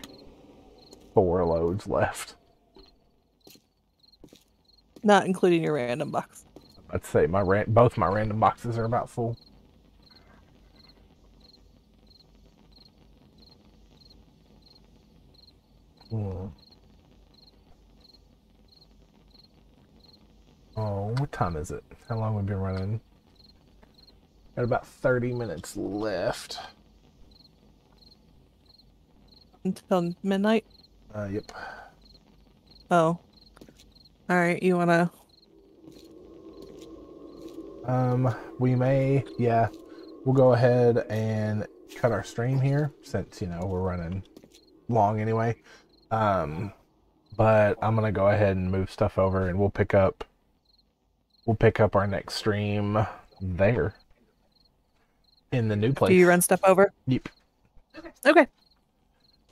four loads left. Not including your random box. I'd say my ran- both my random boxes are about full. Hmm. Oh, what time is it? How long have we been running? Got about 30 minutes left. Until midnight. Uh, yep. Oh. All right. You wanna? Um, we may, yeah, we'll go ahead and cut our stream here since you know we're running long anyway. Um, but I'm gonna go ahead and move stuff over, and we'll pick up. We'll pick up our next stream there in the new place. Do you run stuff over? Yep. Okay.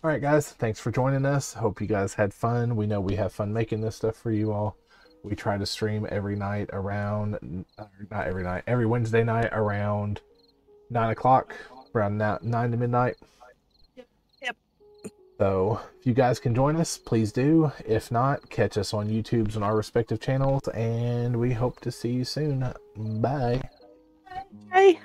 All right, guys. Thanks for joining us. Hope you guys had fun. We know we have fun making this stuff for you all. We try to stream every night around, uh, not every night, every Wednesday night around nine o'clock, around nine to midnight. Yep. So if you guys can join us, please do. If not, catch us on YouTube's on our respective channels, and we hope to see you soon. Bye. Hey.